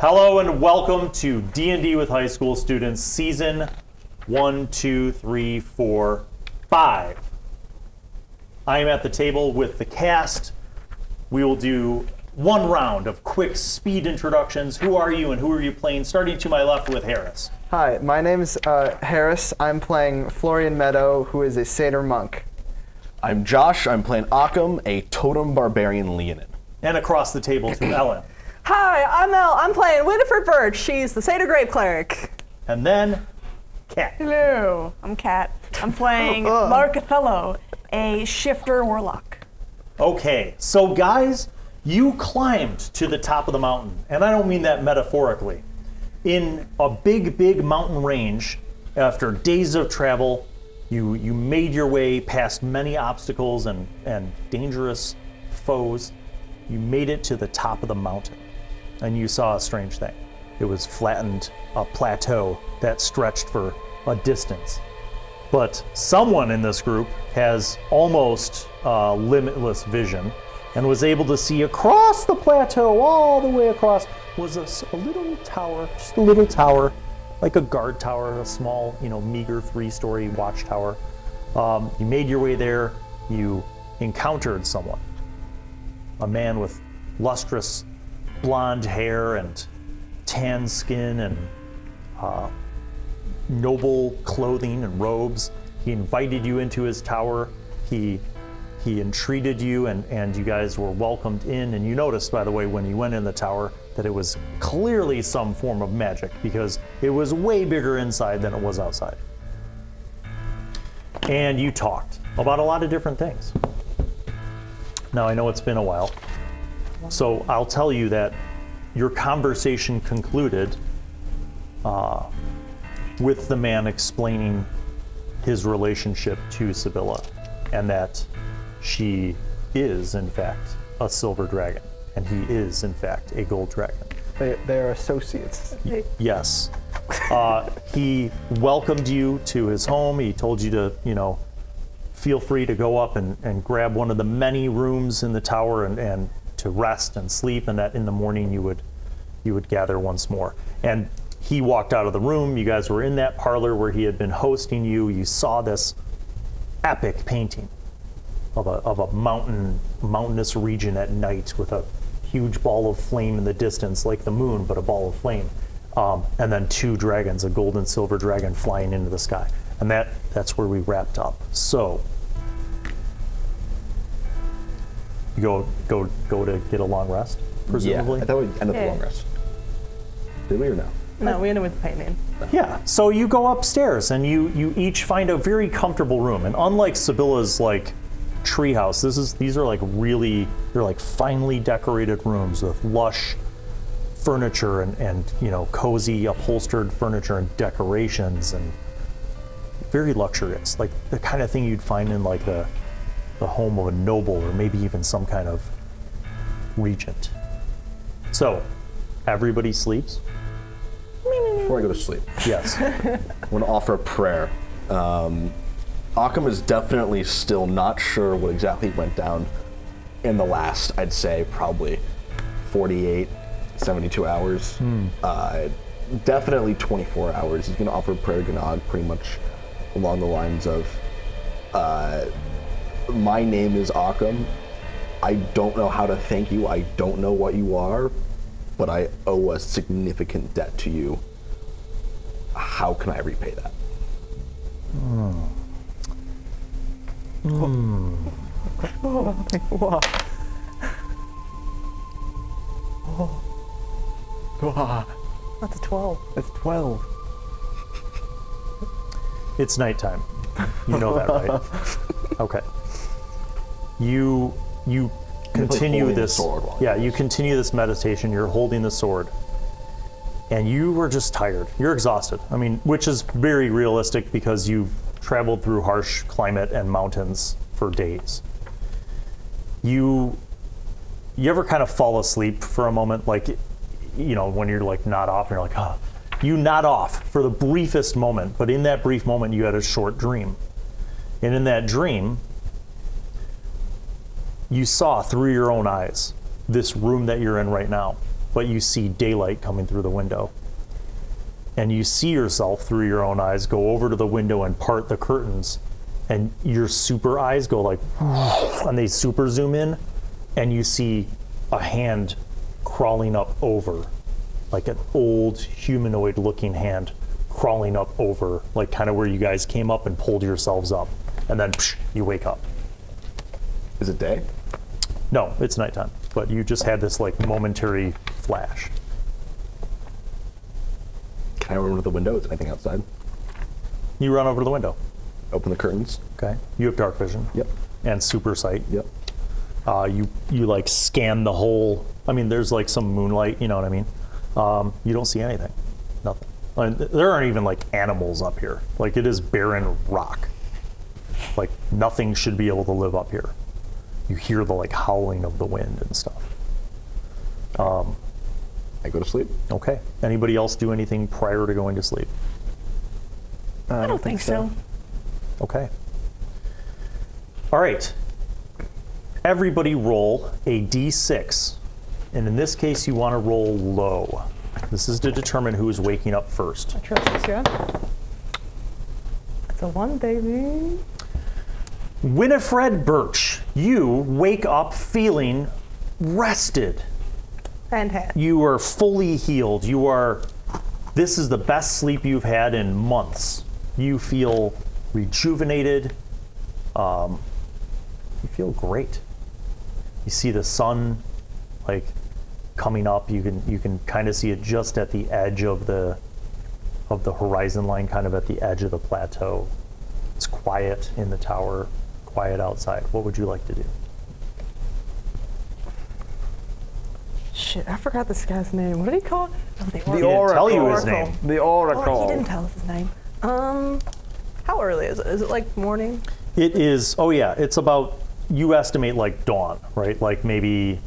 Hello and welcome to D&D with high school students, season one, two, three, four, five. I am at the table with the cast. We will do one round of quick speed introductions. Who are you and who are you playing? Starting to my left with Harris. Hi, my name's uh, Harris. I'm playing Florian Meadow, who is a satyr monk. I'm Josh. I'm playing Ahkum, a totem barbarian Leonin. And across the table to Ellen. Hi, I'm Elle. I'm playing Winifred Birch. She's the Satyr Grave Cleric. And then Kat. Hello, I'm Kat. I'm playing oh. Lark Othello, a shifter warlock. Okay, so guys, you climbed to the top of the mountain, and I don't mean that metaphorically. In a big, big mountain range, after days of travel, you you made your way past many obstacles and, and dangerous foes. You made it to the top of the mountain, and you saw a strange thing. It was flattened, a plateau that stretched for a distance. But someone in this group has almost uh, limitless vision and was able to see across the plateau, all the way across, was a little tower, just a little tower, like a guard tower, a small, you know, meager three-story watchtower. Um, you made your way there. You encountered someone, a man with lustrous blonde hair and tan skin and uh, noble clothing and robes. He invited you into his tower. He he entreated you and, and you guys were welcomed in. And you noticed, by the way, when you went in the tower, that it was clearly some form of magic because it was way bigger inside than it was outside. And you talked about a lot of different things. Now, I know it's been a while, so I'll tell you that your conversation concluded uh, with the man explaining his relationship to Sibylla and that she is, in fact, a silver dragon and he is, in fact, a gold dragon. They, they are associates. Yes. Uh, he welcomed you to his home. He told you to, you know, feel free to go up and, and grab one of the many rooms in the tower and, and to rest and sleep, and that in the morning you would you would gather once more. And he walked out of the room. You guys were in that parlor where he had been hosting you. You saw this epic painting of a, of a mountain mountainous region at night with a huge ball of flame in the distance like the moon but a ball of flame um, and then two dragons a gold and silver dragon flying into the sky and that that's where we wrapped up so you go go go to get a long rest presumably Yeah, I thought we'd end up the long rest. Did we or no? No, we ended with the painting. Yeah. So you go upstairs and you you each find a very comfortable room. And unlike Sibylla's like treehouse, this is these are like really they're like finely decorated rooms with lush furniture and, and you know cozy upholstered furniture and decorations and very luxurious. Like the kind of thing you'd find in like the the home of a noble or maybe even some kind of regent. So everybody sleeps? Before I go to sleep, Yes. I want to offer a prayer. Um, Ahkum is definitely still not sure what exactly went down in the last, I'd say, probably 48, 72 hours. Uh, definitely 24 hours. He's going to offer a prayer to Gnog pretty much along the lines of uh, My name is Ahkum. I don't know how to thank you. I don't know what you are, but I owe a significant debt to you. How can I repay that? That's a 12. That's 12. It's nighttime. You know that, right? Okay. You you continue this. yeah, you continue this meditation. You're holding the sword, and you were just tired. You're exhausted. I mean, which is very realistic because you've traveled through harsh climate and mountains for days. You you ever kind of fall asleep for a moment, like you know when you're like not off, and you're like, oh. You not off for the briefest moment, but in that brief moment, you had a short dream. And in that dream, you saw through your own eyes this room that you're in right now. but you see daylight coming through the window. And you see yourself through your own eyes go over to the window and part the curtains. And your super eyes go like, and they super zoom in, and you see a hand crawling up over, like an old humanoid looking hand crawling up over, like kind of where you guys came up and pulled yourselves up. And then psh, you wake up. Is it day? No, it's nighttime, but you just had this like momentary flash. Can I run to the window? Is there anything outside? You run over to the window. Open the curtains. Okay. You have dark vision. Yep. And super sight. Yep. Uh, you you like scan the whole. I mean, there's like some moonlight. You know what I mean? Um, you don't see anything. Nothing. I mean, there aren't even like animals up here. Like it is barren rock. Like nothing should be able to live up here. You hear the like howling of the wind and stuff. Um, I go to sleep. Okay. Anybody else do anything prior to going to sleep? I don't think so. Okay. All right. Everybody roll a d6. And in this case, you want to roll low. This is to determine who is waking up first. I trust this guy. It's a one, baby. Winifred Birch, you wake up feeling rested. Fantastic. You are fully healed. You are, this is the best sleep you've had in months. You feel rejuvenated. Um, you feel great. You see the sun like coming up. You can you can kind of see it just at the edge of the of the horizon line, kind of at the edge of the plateau. It's quiet in the tower, quiet outside. What would you like to do? Shit, I forgot this guy's name. What did he call it? Oh, the The didn't Oracle. tell you his name. The Oh, Oracle. he didn't tell us his name. Um, how early is it? Is it like morning? It is. Oh yeah, it's about. You estimate like dawn, right? Like maybe.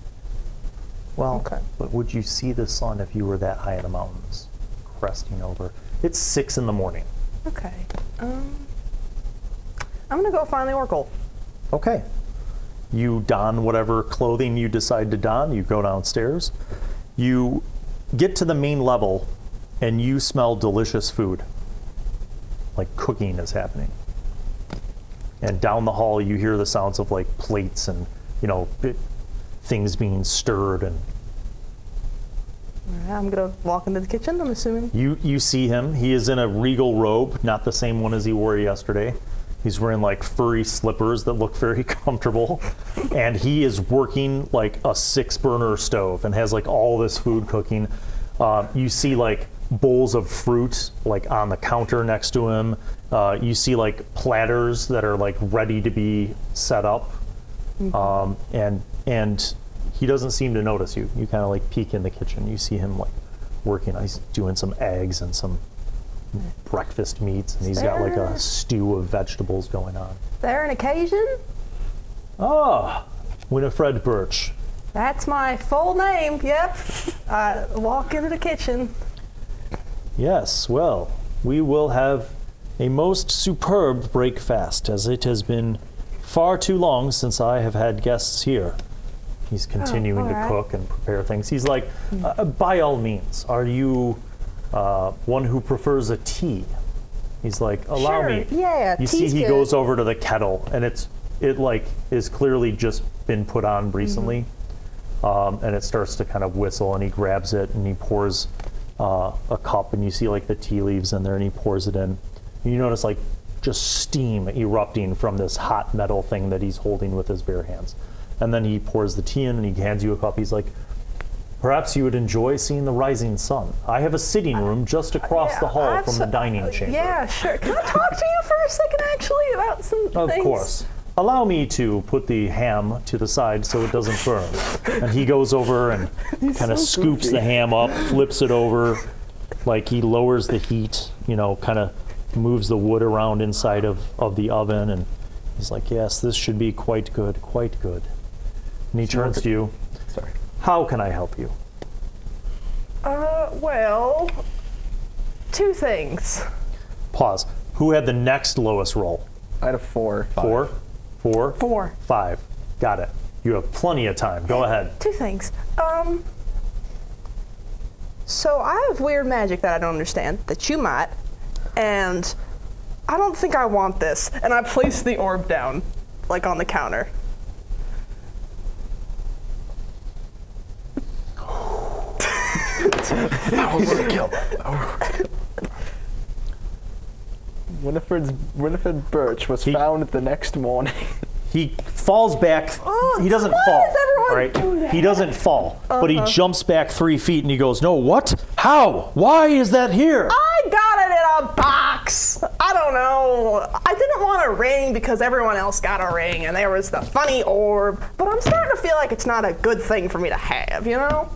Well, Okay. but would you see the sun if you were that high in the mountains, cresting over? It's six in the morning. Okay. Um, I'm gonna go find the Oracle. Okay. You don whatever clothing you decide to don. You go downstairs. You get to the main level, and you smell delicious food. Like cooking is happening. And down the hall, you hear the sounds of like plates and you know bit, things being stirred. And I'm gonna walk into the kitchen. I'm assuming. you you see him. He is in a regal robe, not the same one as he wore yesterday. He's wearing like furry slippers that look very comfortable, and he is working like a six burner stove and has like all this food cooking. Uh, you see like bowls of fruit like on the counter next to him. Uh, you see like platters that are like ready to be set up, um, and and he doesn't seem to notice you. You kind of like peek in the kitchen. You see him like working. He's doing some eggs and some breakfast meats, and he's got like a stew of vegetables going on. There an occasion? Ah, Winifred Birch. That's my full name. Yep. I walk into the kitchen. Yes, well, we will have a most superb breakfast, as it has been far too long since I have had guests here. He's continuing to alright. cook and prepare things. He's like, uh, by all means, are you uh, one who prefers a tea? He's like, allow Sure, me. yeah, You see, he good. goes over to the kettle, and it's it like is clearly just been put on recently, um, and it starts to kind of whistle, and he grabs it and he pours uh, a cup, and you see like the tea leaves in there, and he pours it in. You notice like just steam erupting from this hot metal thing that he's holding with his bare hands, and then he pours the tea in, and he hands you a cup. He's like. Perhaps you would enjoy seeing the rising sun. I have a sitting room just across the hall from the dining chamber. Yeah, sure. Can I talk to you for a second, actually, about some Of things? Of course. Allow me to put the ham to the side so it doesn't burn. and he goes over and kind of scoops the ham up, flips it over, like he lowers the heat, you know, kind of moves the wood around inside of, of the oven. And he's like, Yes, this should be quite good, quite good. And he turns to you. Sorry. How can I help you? Uh, well, two things. Pause. Who had the next lowest roll? I had a four. Four? Four? Four. Five. Got it. You have plenty of time. Go ahead. Two things. Um, So I have weird magic that I don't understand that you might, and I don't think I want this. And I place the orb down, like on the counter. Winifred's Winifred Birch was He- found the next morning. He falls back. Oh, he doesn't why fall. does everyone right? do that? He doesn't fall, but he Uh-huh. jumps back three feet and he goes, "No, what? How? Why is that here?" I got it in a box. I don't know. I didn't want a ring because everyone else got a ring and there was the funny orb. But I'm starting to feel like it's not a good thing for me to have, you know?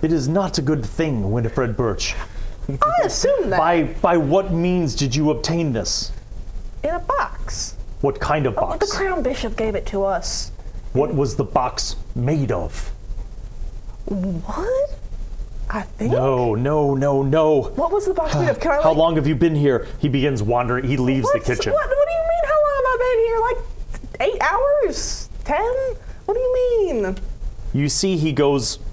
It is not a good thing, Winifred Birch. I assume that By by what means did you obtain this? in a box. What kind of box? The crown bishop gave it to us. What was the box made of? What? I think. No, no, no, no. What was the box made of? Can I How long have you been here? He begins wandering. He leaves the kitchen. What, what do you mean? How long have I been here? Like eight hours? Ten? What do you mean? You see, he goes.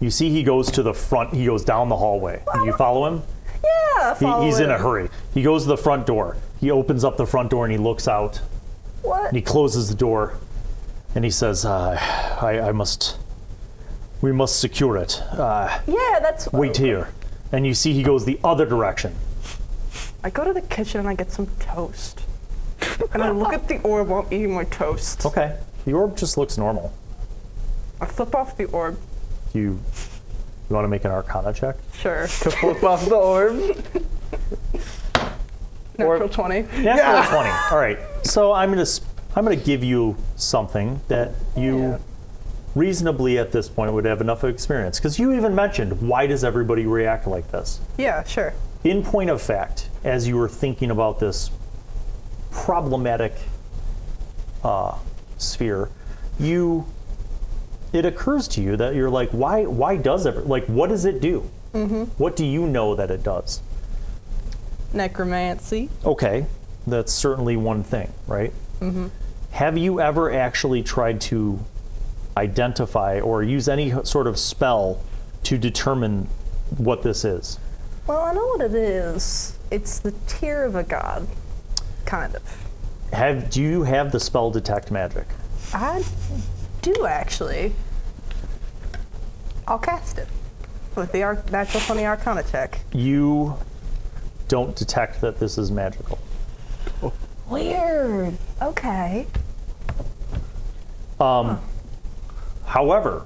You see, he goes to the front. He goes down the hallway. You follow him. Yeah, He, follow he's in a hurry. He goes to the front door. He opens up the front door and he looks out. What? And he closes the door, and he says, uh, I, "I must. We must secure it. Uh, yeah, that's. wait here." And you see, he goes the other direction. I go to the kitchen and I get some toast. and I look at the orb while I'm eating my toast. Okay. The orb just looks normal. I flip off the orb. Do you, you want to make an Arcana check? Sure. to flip off the orb. Natural 20. Natural twenty. All right. So I'm gonna s- I'm gonna give you something that you reasonably at this point would have enough experience because you even mentioned why does everybody react like this. Yeah, sure. In point of fact, as you were thinking about this problematic uh, sphere, you it occurs to you that you're like, why why does it like what does it do? Mm-hmm. What do you know that it does? Necromancy. Okay, that's certainly one thing, right? Mm-hmm. Have you ever actually tried to identify or use any sort of spell to determine what this is? Well, I know what it is. It's the tear of a god. Kind of. Have do you have the spell detect magic? I do actually. I'll cast it with the ar- natural 20 arcana check. You don't detect that this is magical. Weird. Okay. Um, However,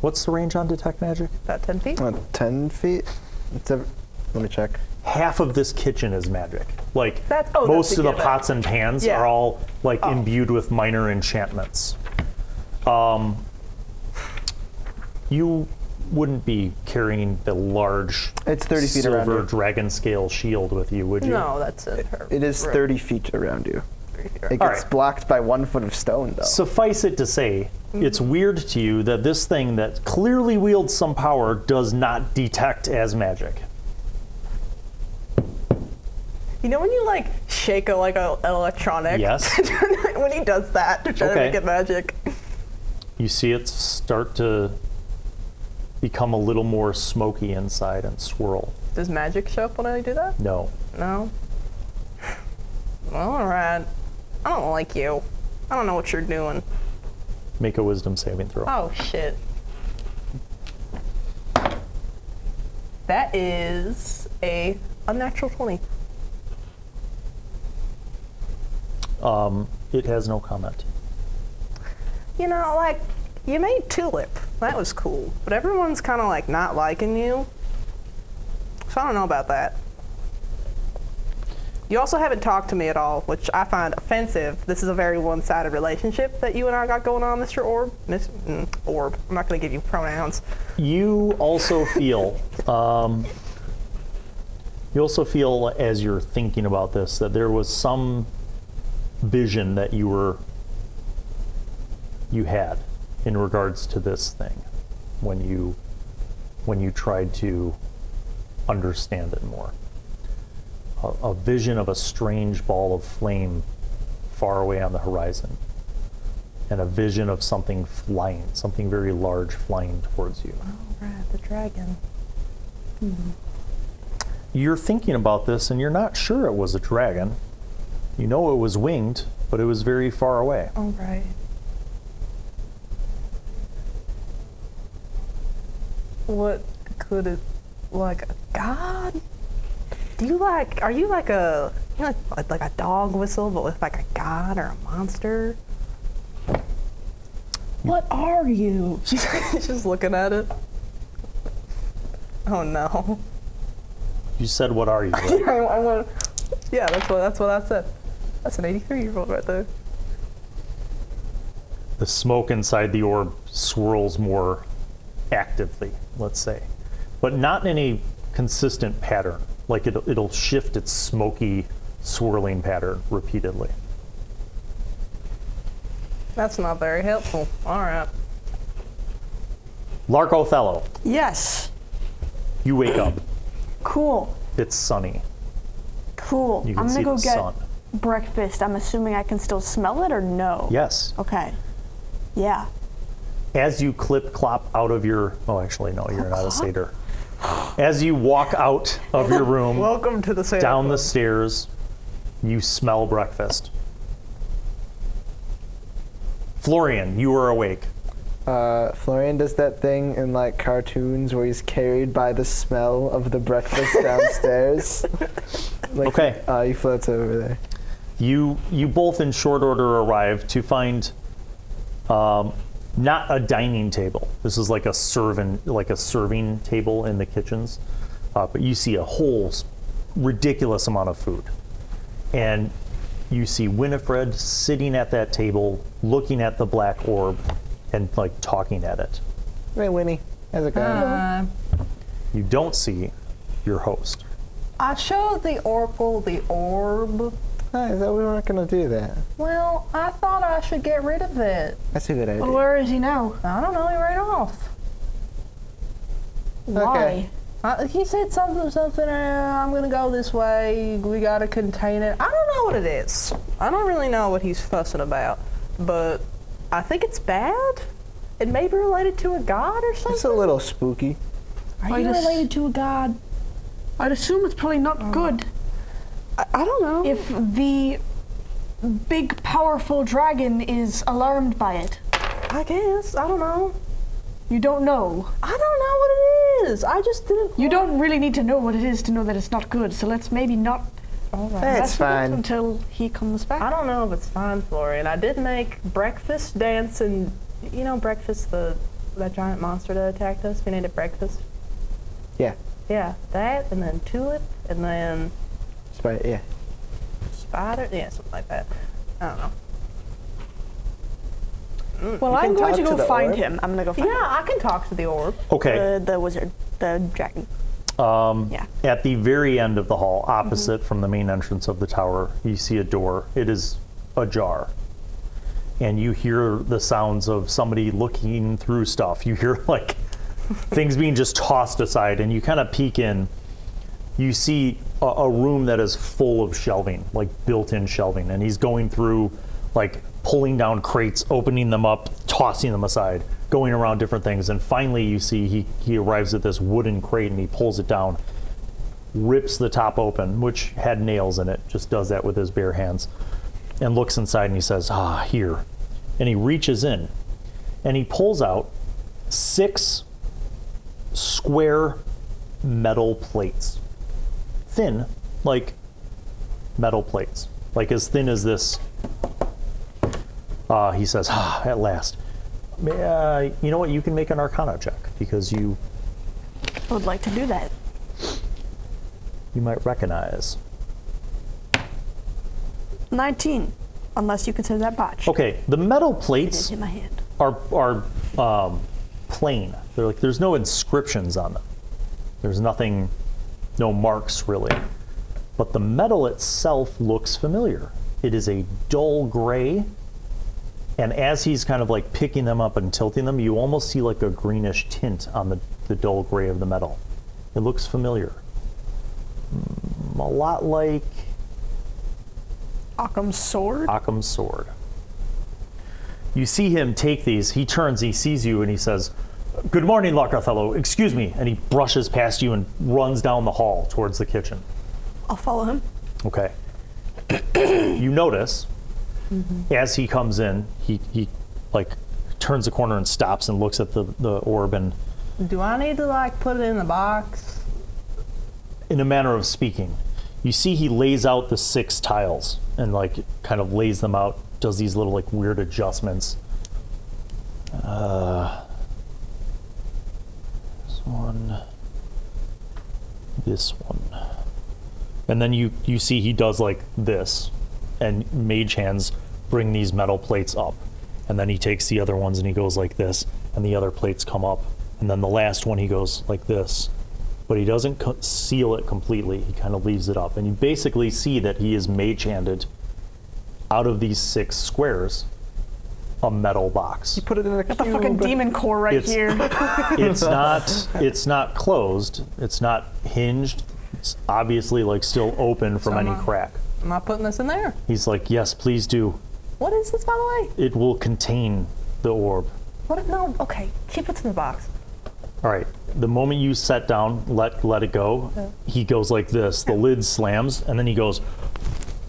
what's the range on detect magic? About 10 feet? Uh, Ten feet. It's ev- let me check. Half of this kitchen is magic. Like That's- oh, most that's of the given. pots and pans Yeah. Oh. are all like imbued with minor enchantments. Um, you wouldn't be carrying the large It's 30 feet around silver you. dragon scale shield with you, would you? No, that's it. It is 30 feet around you. It gets right. blocked by one foot of stone, though. Suffice it to say, it's Mm-hmm. weird to you that this thing that clearly wields some power does not detect as magic. You know when you like shake a like a electronic? Yes. when he does that to try Okay. to make it magic. You see it start to become a little more smoky inside and swirl. Does magic show up when I do that? No. No. Well, alright. I don't like you. I don't know what you're doing. Make a wisdom saving throw. Oh shit. That is a unnatural 20. Um, it has no comment. You know, like, you made Tulip. That was cool. But everyone's kind of like not liking you. So I don't know about that. You also haven't talked to me at all, which I find offensive. This is a very one sided relationship that you and I got going on, Mr. Orb. Miss, mm, Orb. I'm not going to give you pronouns. You also feel, um, you also feel as you're thinking about this that there was some vision that you were, you had in regards to this thing when you, when you tried to understand it more. A, a vision of a strange ball of flame far away on the horizon. and a vision of something flying, something very large flying towards you. oh Right, the dragon. Mm-hmm. You're thinking about this and you're not sure it was a dragon. You know it was winged, but it was very far away. All right. What could it like a god? Do you like? Are you like a you know, like, like a dog whistle, but with like a god or a monster? What are you? She's just looking at it. Oh no! You said, What are you? right? I, I yeah, that's what that's what I said. That's an 83 year old right there. the smoke inside the orb swirls more actively, let's say, but not in any consistent pattern. Like it'll, it'll shift its smoky, swirling pattern repeatedly. That's not very helpful. All right. Lark Othello, Yes. you wake up. Cool. It's sunny. Cool. You can I'm gonna go get sun. Breakfast. I'm assuming I can still smell it or no? Yes. Okay. Yeah. As you clip clop out of your, oh, actually, no, you're not a satyr. As you walk out of your room, Welcome to the Santa down the stairs, you smell breakfast. Florian, you are awake. Uh, Florian does that thing in like cartoons where he's carried by the smell of the breakfast downstairs. like, Okay. Uh, he floats over there. You you both in short order arrive to find um, not a dining table. This is like a serving like a serving table in the kitchens, uh, but you see a whole ridiculous amount of food, and you see Winifred sitting at that table, looking at the black orb, and like talking at it. Hey, Winny. How's it going? Uh, You don't see your host. I show the oracle the orb. Hi, I thought we weren't gonna do that. Well, I thought I should get rid of it. That's a good idea. Well, where is he now? I don't know. He ran off. Why? Uh, he said something, something. Uh, I'm gonna go this way. We gotta contain it. I don't know what it is. I don't really know what he's fussing about, but I think it's bad. It may be related to a god or something. It's a little spooky. Are I you just- related to a god? I'd assume it's probably not good. I, I don't know. If the big, powerful dragon is alarmed by it, I guess I don't know. you don't know. I don't know what it is. I just didn't. You don't really need to know what it is to know that it's not good. So let's maybe not All right. That's mess with it fine. until he comes back. I don't know if it's fine, Florian. I did make breakfast dance and you know breakfast the that giant monster that attacked us. We named it breakfast. Yeah. Yeah, that and then tulip and then Spy- yeah. spider. Yeah, something like that. I don't know. well, You I'm going to go to find orb. him. I'm gonna go find Yeah, I can talk to the orb. Okay. the the wizard, the dragon. Um, Yeah. At the very end of the hall, opposite from the main entrance of the tower, you see a door. It is ajar. And you hear the sounds of somebody looking through stuff. You hear like things being just tossed aside, and you kind of peek in. You see a, a room that is full of shelving, like built in shelving. And he's going through, like pulling down crates, opening them up, tossing them aside, going around different things. And finally, you see he, he arrives at this wooden crate and he pulls it down, rips the top open, which had nails in it, just does that with his bare hands, and looks inside and he says, Ah, here. And he reaches in and he pulls out six square metal plates. Thin, like metal plates. Like as thin as this. Uh, he says, ah, at last. Uh, you know what? You can make an arcana check because you I would like to do that. you might recognize. 19, unless you consider that botch. Okay, the metal plates in my hand. are are um, plain. They're like there's no inscriptions on them. There's nothing, no marks really. But the metal itself looks familiar. It is a dull gray. And as he's kind of like picking them up and tilting them, you almost see like a greenish tint on the, the dull gray of the metal. It looks familiar. Mm, a lot like Ahkum's sword. Ahkum's sword. You see him take these. He turns, he sees you, and he says, Good morning, Lark Othello. Excuse me. And he brushes past you and runs down the hall towards the kitchen. I'll follow him. Okay. you notice as he comes in, he, he like turns the corner and stops and looks at the, the orb and Do I need to like put it in the box? in a manner of speaking, you see he lays out the six tiles and like kind of lays them out, does these little like weird adjustments. Uh, this one, this one, and then you you see he does like this, and mage hands bring these metal plates up, and then he takes the other ones and he goes like this, and the other plates come up, and then the last one he goes like this, but he doesn't seal it completely. He kind of leaves it up, and you basically see that he is mage-handed out of these six squares a metal box. You put it in a Got the fucking demon core right It's- here. It's not. It's not closed. It's not hinged. It's obviously like still open from any Somehow. crack. Am I putting this in there? He's like, yes, please do. What is this, by the way? It will contain the orb. What? No. Okay, keep it in the box. All right. The moment you set down, let let it go. He goes like this. The lid slams, and then he goes,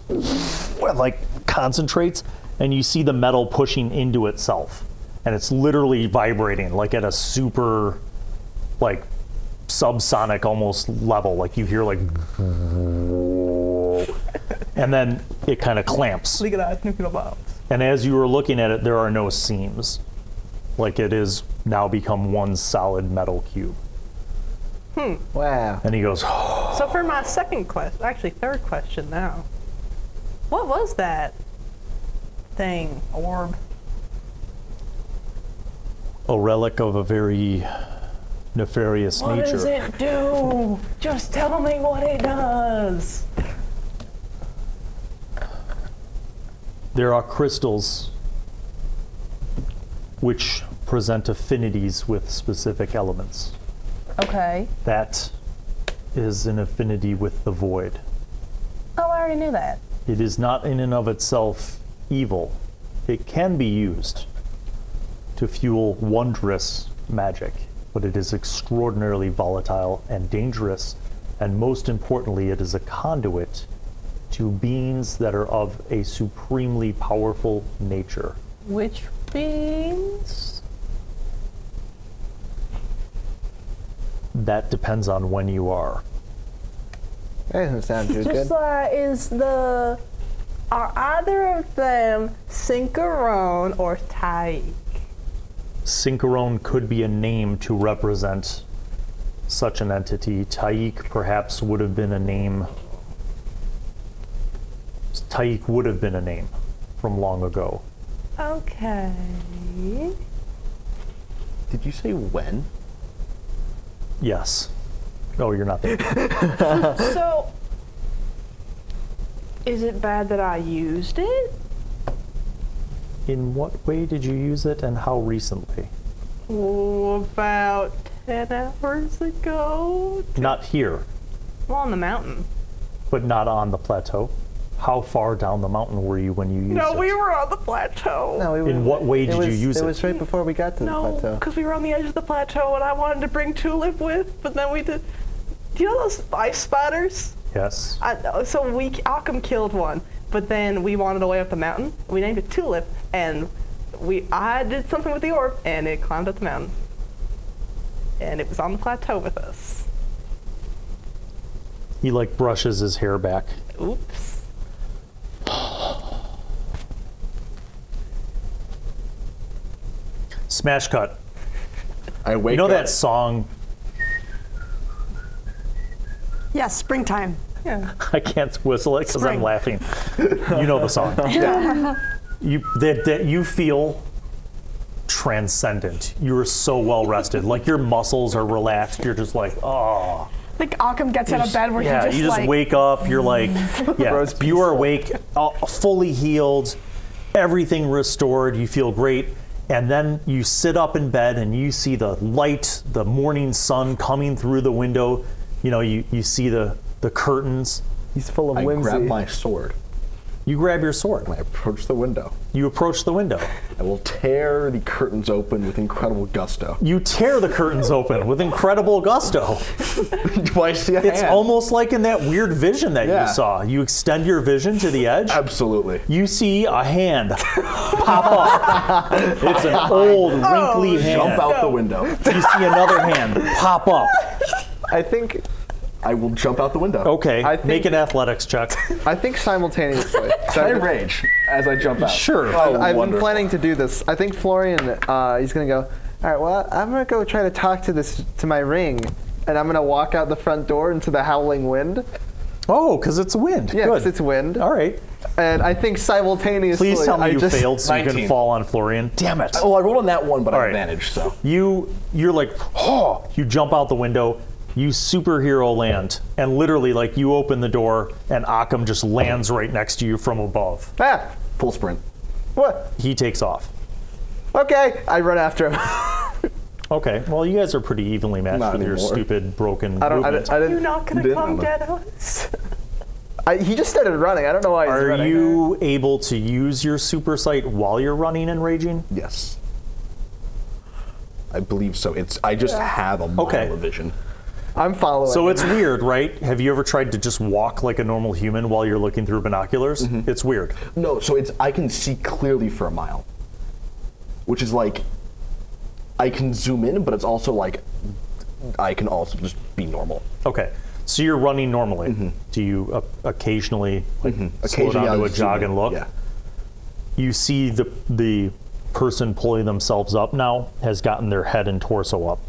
like concentrates, and you see the metal pushing into itself, and it's literally vibrating like at a super, like, subsonic almost level. Like you hear like, and then it kind of clamps. Look at that nuclear box. And as you were looking at it, there are no seams. Like it is now become one solid metal cube. Hmm. Wow. And he goes, So for my second question, actually third question now. What was that thing, orb? a relic of a very nefarious What nature. does it do? Just tell me what it does. There are crystals which present affinities with specific elements. Okay. That is an affinity with the void. Oh, I already knew that. It is not in and of itself evil. It can be used to fuel wondrous magic, but it is extraordinarily volatile and dangerous, and most importantly, it is a conduit to beings that are of a supremely powerful nature. Which beings? That depends on when you are. That doesn't sound too good. Just like is the are either of them Synchron or Taik? Synchron could be a name to represent such an entity. Taik perhaps would have been a name. Taik would have been a name from long ago. Okay. Did you say when? Yes. Oh, you're not there. so, is it bad that I used it? In what way did you use it and how recently? Oh, about ten hours ago. Not here, Well, on the mountain. but not on the plateau. How far down the mountain were you when you used No, it? No, we were on the plateau. No, we In what way it did you use it? it? was right before we got to the No, plateau. because we were on the edge of the plateau, and I wanted to bring Tulip with, but then we did. Do you know those ice spiders? Yes. I. So we Ahkum killed one, but then we wanted a way up the mountain. We named it Tulip, and we I did something with the orb, and it climbed up the mountain, and it was on the plateau with us. He like brushes his hair back. Oops. Smash cut. I wake You know up. that song? Yes, springtime. Yeah. I can't whistle it because I'm laughing. You know the song. You that, that you feel transcendent. You're so well rested. Like your muscles are relaxed. You're just like, oh. I think Ahkum gets out of bed where yeah, he just you just like wake up. You're like, yeah, you are awake, uh, fully healed, everything restored. You feel great, and then you sit up in bed and you see the light, the morning sun coming through the window. You know, you you see the the curtains. He's full of I whimsy. grab my sword You grab your sword. I approach the window. You approach the window. I will tear the curtains open with incredible gusto. You tear the curtains open with incredible gusto. Do I see a It's hand? almost like in that weird vision that Yeah. you saw. You extend your vision to the edge. Absolutely. You see a hand pop up. It's an old, oh, wrinkly hand. Jump out the window. You see another hand pop up. I think I will jump out the window. Okay, I think- make an athletics check. I think simultaneously. So I rage as I jump out. Sure. Oh, I've, I've been planning to do this. I think Florian, uh, he's gonna go. All right. Well, I'm gonna go try to talk to this to my ring, and I'm gonna walk out the front door into the howling wind. Oh, because it's wind. Yeah, Good. 'cause it's wind. All right. And I think simultaneously, Please tell me I you just, failed so you can fall on Florian. Damn it. Oh, I rolled on that one, but I All have right. advantage, so. You you're like, oh, you jump out the window, you superhero land, and literally like you open the door and Ahkum just lands right next to you from above. Ah, Full sprint. what? He takes off. Okay, I run after him. Okay, well you guys are pretty evenly matched Not with your stupid broken I don't. I, movement. didn't- I You're didn't. gonna Didn't come get us. I, he just started running. I don't know why he's are running. you able to use your super sight while you're running and raging? Yes. I believe so. It's. I just have a mile Okay. of vision. I'm following. So it's weird, right? Have you ever tried to just walk like a normal human while you're looking through binoculars? Mm-hmm. It's weird. No, so it's. I can see clearly for a mile, which is like. I can zoom in, but it's also like. I can also just be normal. Okay, so you're running normally. Do you uh, occasionally like slow Occasionally, down to a jog and look? Yeah. You see the the person pulling themselves up now has gotten their head and torso up.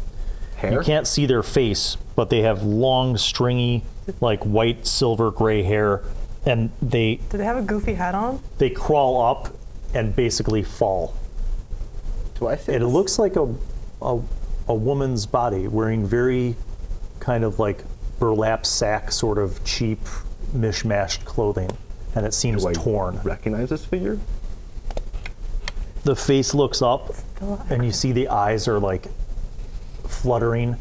Hair. You can't see their face, but they have long, stringy, like white, silver, gray hair, and they Do they have a goofy hat on? they crawl up and basically fall. Do I see? It this? looks like a, a, a woman's body wearing very kind of like burlap sack, sort of cheap, mishmashed clothing, and it seems Do I torn. recognize this figure? The face looks up, and you see the eyes are like fluttering.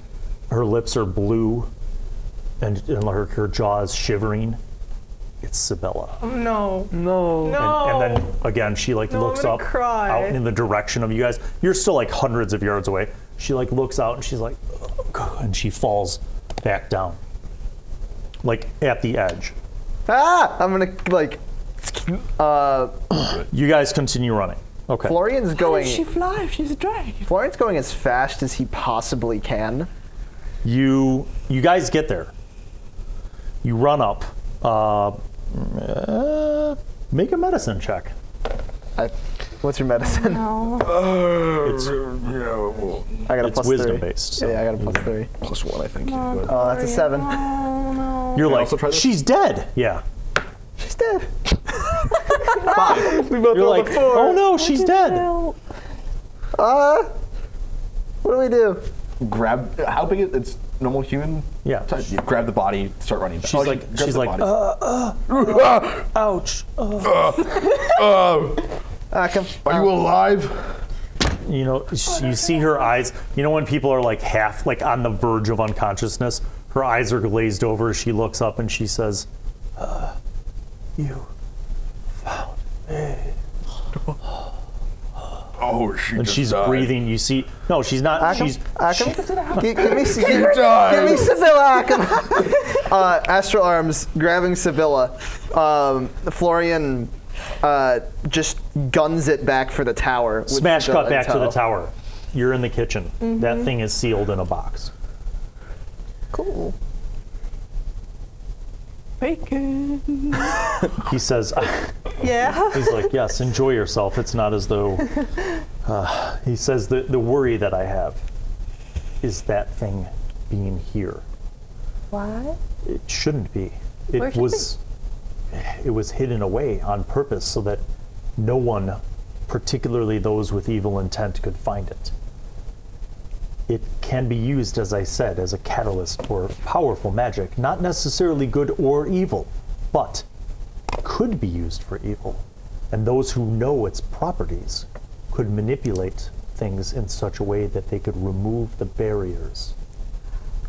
Her lips are blue, and, and her, her jaw is shivering. It's Sibylla. Oh, no. No. No. And, and then again, she like No, looks up cry. out in the direction of you guys. You're still like hundreds of yards away. She like looks out and she's like, "Ugh," and she falls back down, like at the edge. Ah! I'm gonna like. Uh, You guys continue running. Okay. Florian's How going. does she fly if she's a dragon? Florian's going as fast as he possibly can. You you guys get there. You run up. Uh, uh, make a medicine check. I, what's your medicine? No. It's I got a it's plus wisdom three. based. Yeah, so. yeah, I got a plus three. Plus one, I think. Oh, that's a seven. Oh no. You're I like, also try this? she's dead. Yeah. She's dead. Five. We both You're like, a four. oh no, she's dead. Well, Uh, what do we do? grab. How big is it's normal human? Yeah. size? You grab the body, start running. She's Oh, like, grab she's the like, body. uh, ouch. Uh. oh, Ah, come. are you alive? You know, sh- you see her eyes. You know when people are like half, like on the verge of unconsciousness. Her eyes are glazed over. She looks up and she says, uh, "You found me." Oh, she And she's died. breathing. You see, no, she's not. Ahkum, She's Ahkum, give, give me, give, died. give me Sibylla, Ahkum. uh, Astral Arms grabbing Sibylla. Um, Florian uh, just guns it back for the tower. smash Sibylla cut back to the tower. You're in the kitchen. That thing is sealed in a box. Cool. Bacon. He says, Yeah. He's like, yes, enjoy yourself. It's not as though. Uh, he says the the worry that I have is that thing being here. What? It shouldn't be. It Where should it was. It was hidden away on purpose so that no one, particularly those with evil intent, could find it. It can be used, as I said, as a catalyst for powerful magic, not necessarily good or evil, but could be used for evil. And those who know its properties could manipulate things in such a way that they could remove the barriers.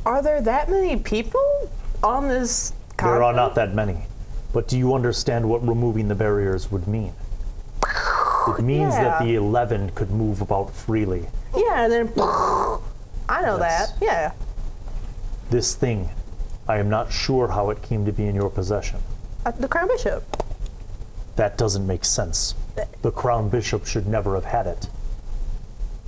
Are there that many people on this There are not that many, But do you understand what removing the barriers would mean? It means that the 11 could move about freely. Yeah, and then I know Yes. that. Yeah. This thing, I am not sure how it came to be in your possession. Uh, the Crown Bishop. That doesn't make sense. The Crown Bishop should never have had it.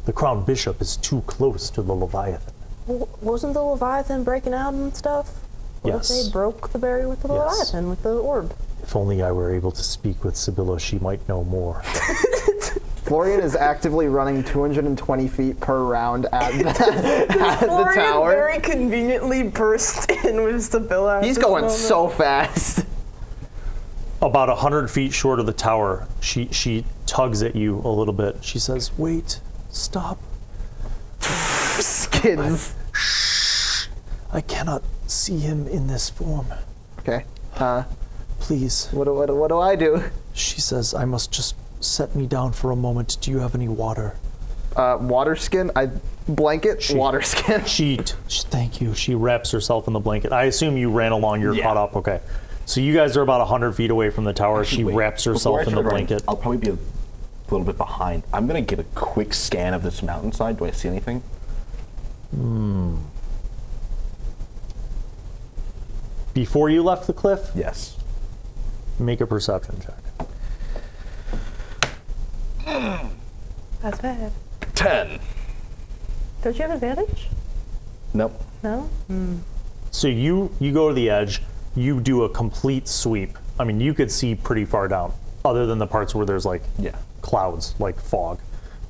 The Crown Bishop is too close to the Leviathan. W- wasn't the Leviathan breaking out and stuff? What Yes. if they broke the barrier with the Yes. Leviathan, with the orb? If only I were able to speak with Sibylla, she might know more. Florian is actively running 220 feet per round at the, at the Florian tower. very conveniently burst in with Sibylla. He's going moment. so fast. About a hundred feet short of the tower, she she tugs at you a little bit. She says, "Wait, stop! Skids. I cannot see him in this form. Okay. Uh, Please." what, do- what, what do I do? She says, "I must just set me down for a moment. Do you have any water?" Uh, water skin. I blanket. She- water skin. She, she, thank you. She wraps herself in the blanket. I assume you ran along. You're Yeah. caught up. Okay. So you guys are about hundred feet away from the tower. She Wait, wraps herself in the start running, blanket. I'll probably be a little bit behind. I'm gonna get a quick scan of this mountainside. Do I see anything? Hmm. Before you left the cliff, Yes. Make a perception check. That's bad. Ten. Don't you have advantage? Nope. No? Hmm. So you you go to the edge, you do a complete sweep. I mean, you could see pretty far down, other than the parts where there's like Yeah. clouds, like fog.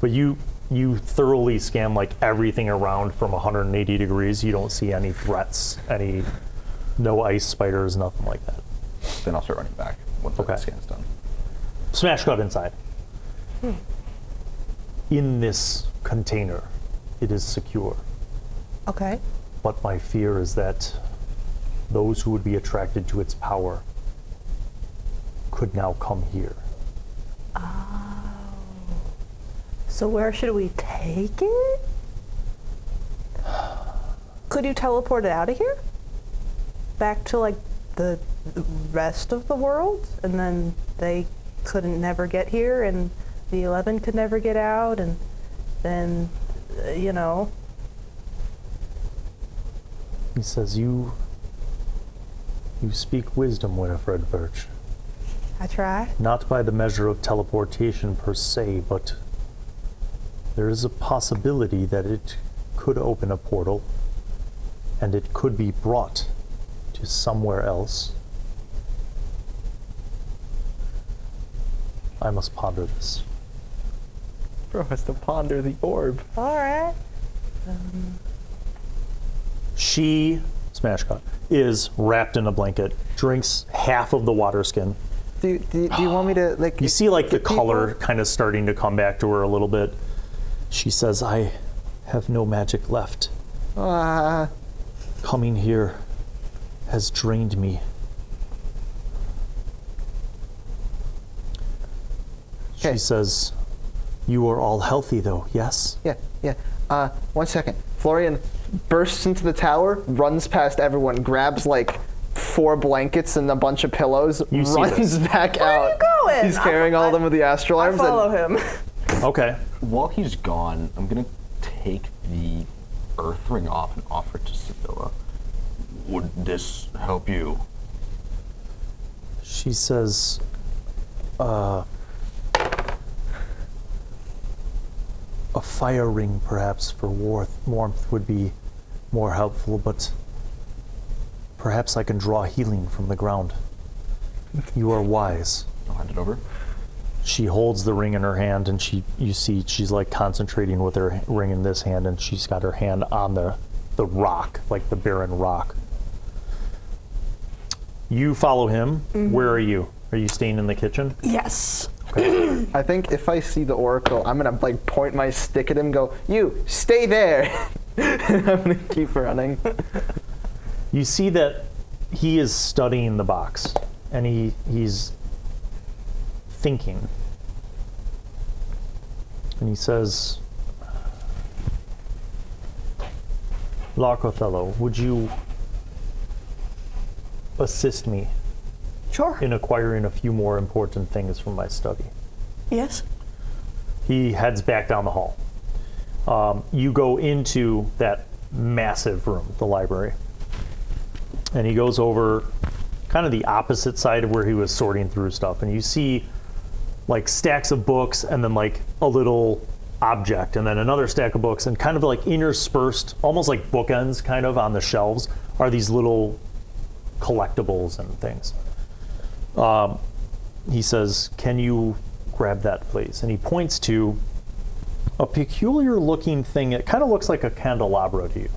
But you you thoroughly scan like everything around from 180 degrees. You don't see any threats, any no ice spiders, nothing like that. Then I'll start running back once Okay. the scan's done. Smash cut inside. Hmm. In this container, it is secure. Okay. But my fear is that those who would be attracted to its power could now come here. Oh. So where should we take it? Could you teleport it out of here? Back to like the the rest of the world? And then they couldn't never get here and the 11 could never get out and then, uh, you know, He says, You you speak wisdom, Winifred Birch. I try. Not by the measure of teleportation per se, but there is a possibility that it could open a portal and it could be brought to somewhere else. I must ponder this. Bro has to ponder the orb. All right. She, Smash Cut, is wrapped in a blanket, drinks half of the water skin. Do, you- do, do you want me to like? You see, like, the people- color kind of starting to come back to her a little bit. She says, I have no magic left. Uh, Coming here has drained me. She says, You are all healthy, though, yes? yeah, yeah. Uh, one second. Florian bursts into the tower, runs past everyone, grabs like four blankets and a bunch of pillows, You see runs this. back Where are out. you going? He's carrying all of them with the astral I arms. and- follow him. Okay. While he's gone, I'm gonna take the earth ring off and offer it to Sibylla. Would this help you? She says, uh, a fire ring perhaps for warmth, warmth would be more helpful, but perhaps I can draw healing from the ground. You are wise. I'll hand it over. She holds the ring in her hand, and she, you see, she's like concentrating with her ring in this hand, and she's got her hand on the, the rock, like the barren rock. You follow him. Mm-hmm. Where are you? Are you staying in the kitchen? Yes. I think if I see the oracle, I'm gonna like point my stick at him, go, "You stay there." and I'm gonna keep running. You see that he is studying the box, and he he's thinking, and he says, "Lark Othello, would you assist me Sure. in acquiring a few more important things from my study. Yes. He heads back down the hall. Um, you go into that massive room, the library, and he goes over kind of the opposite side of where he was sorting through stuff, and you see like stacks of books and then like a little object and then another stack of books and kind of like interspersed almost like bookends kind of on the shelves are these little collectibles and things um, he says can you grab that please? And he points to a peculiar looking thing. It kind of looks like a candelabra to you.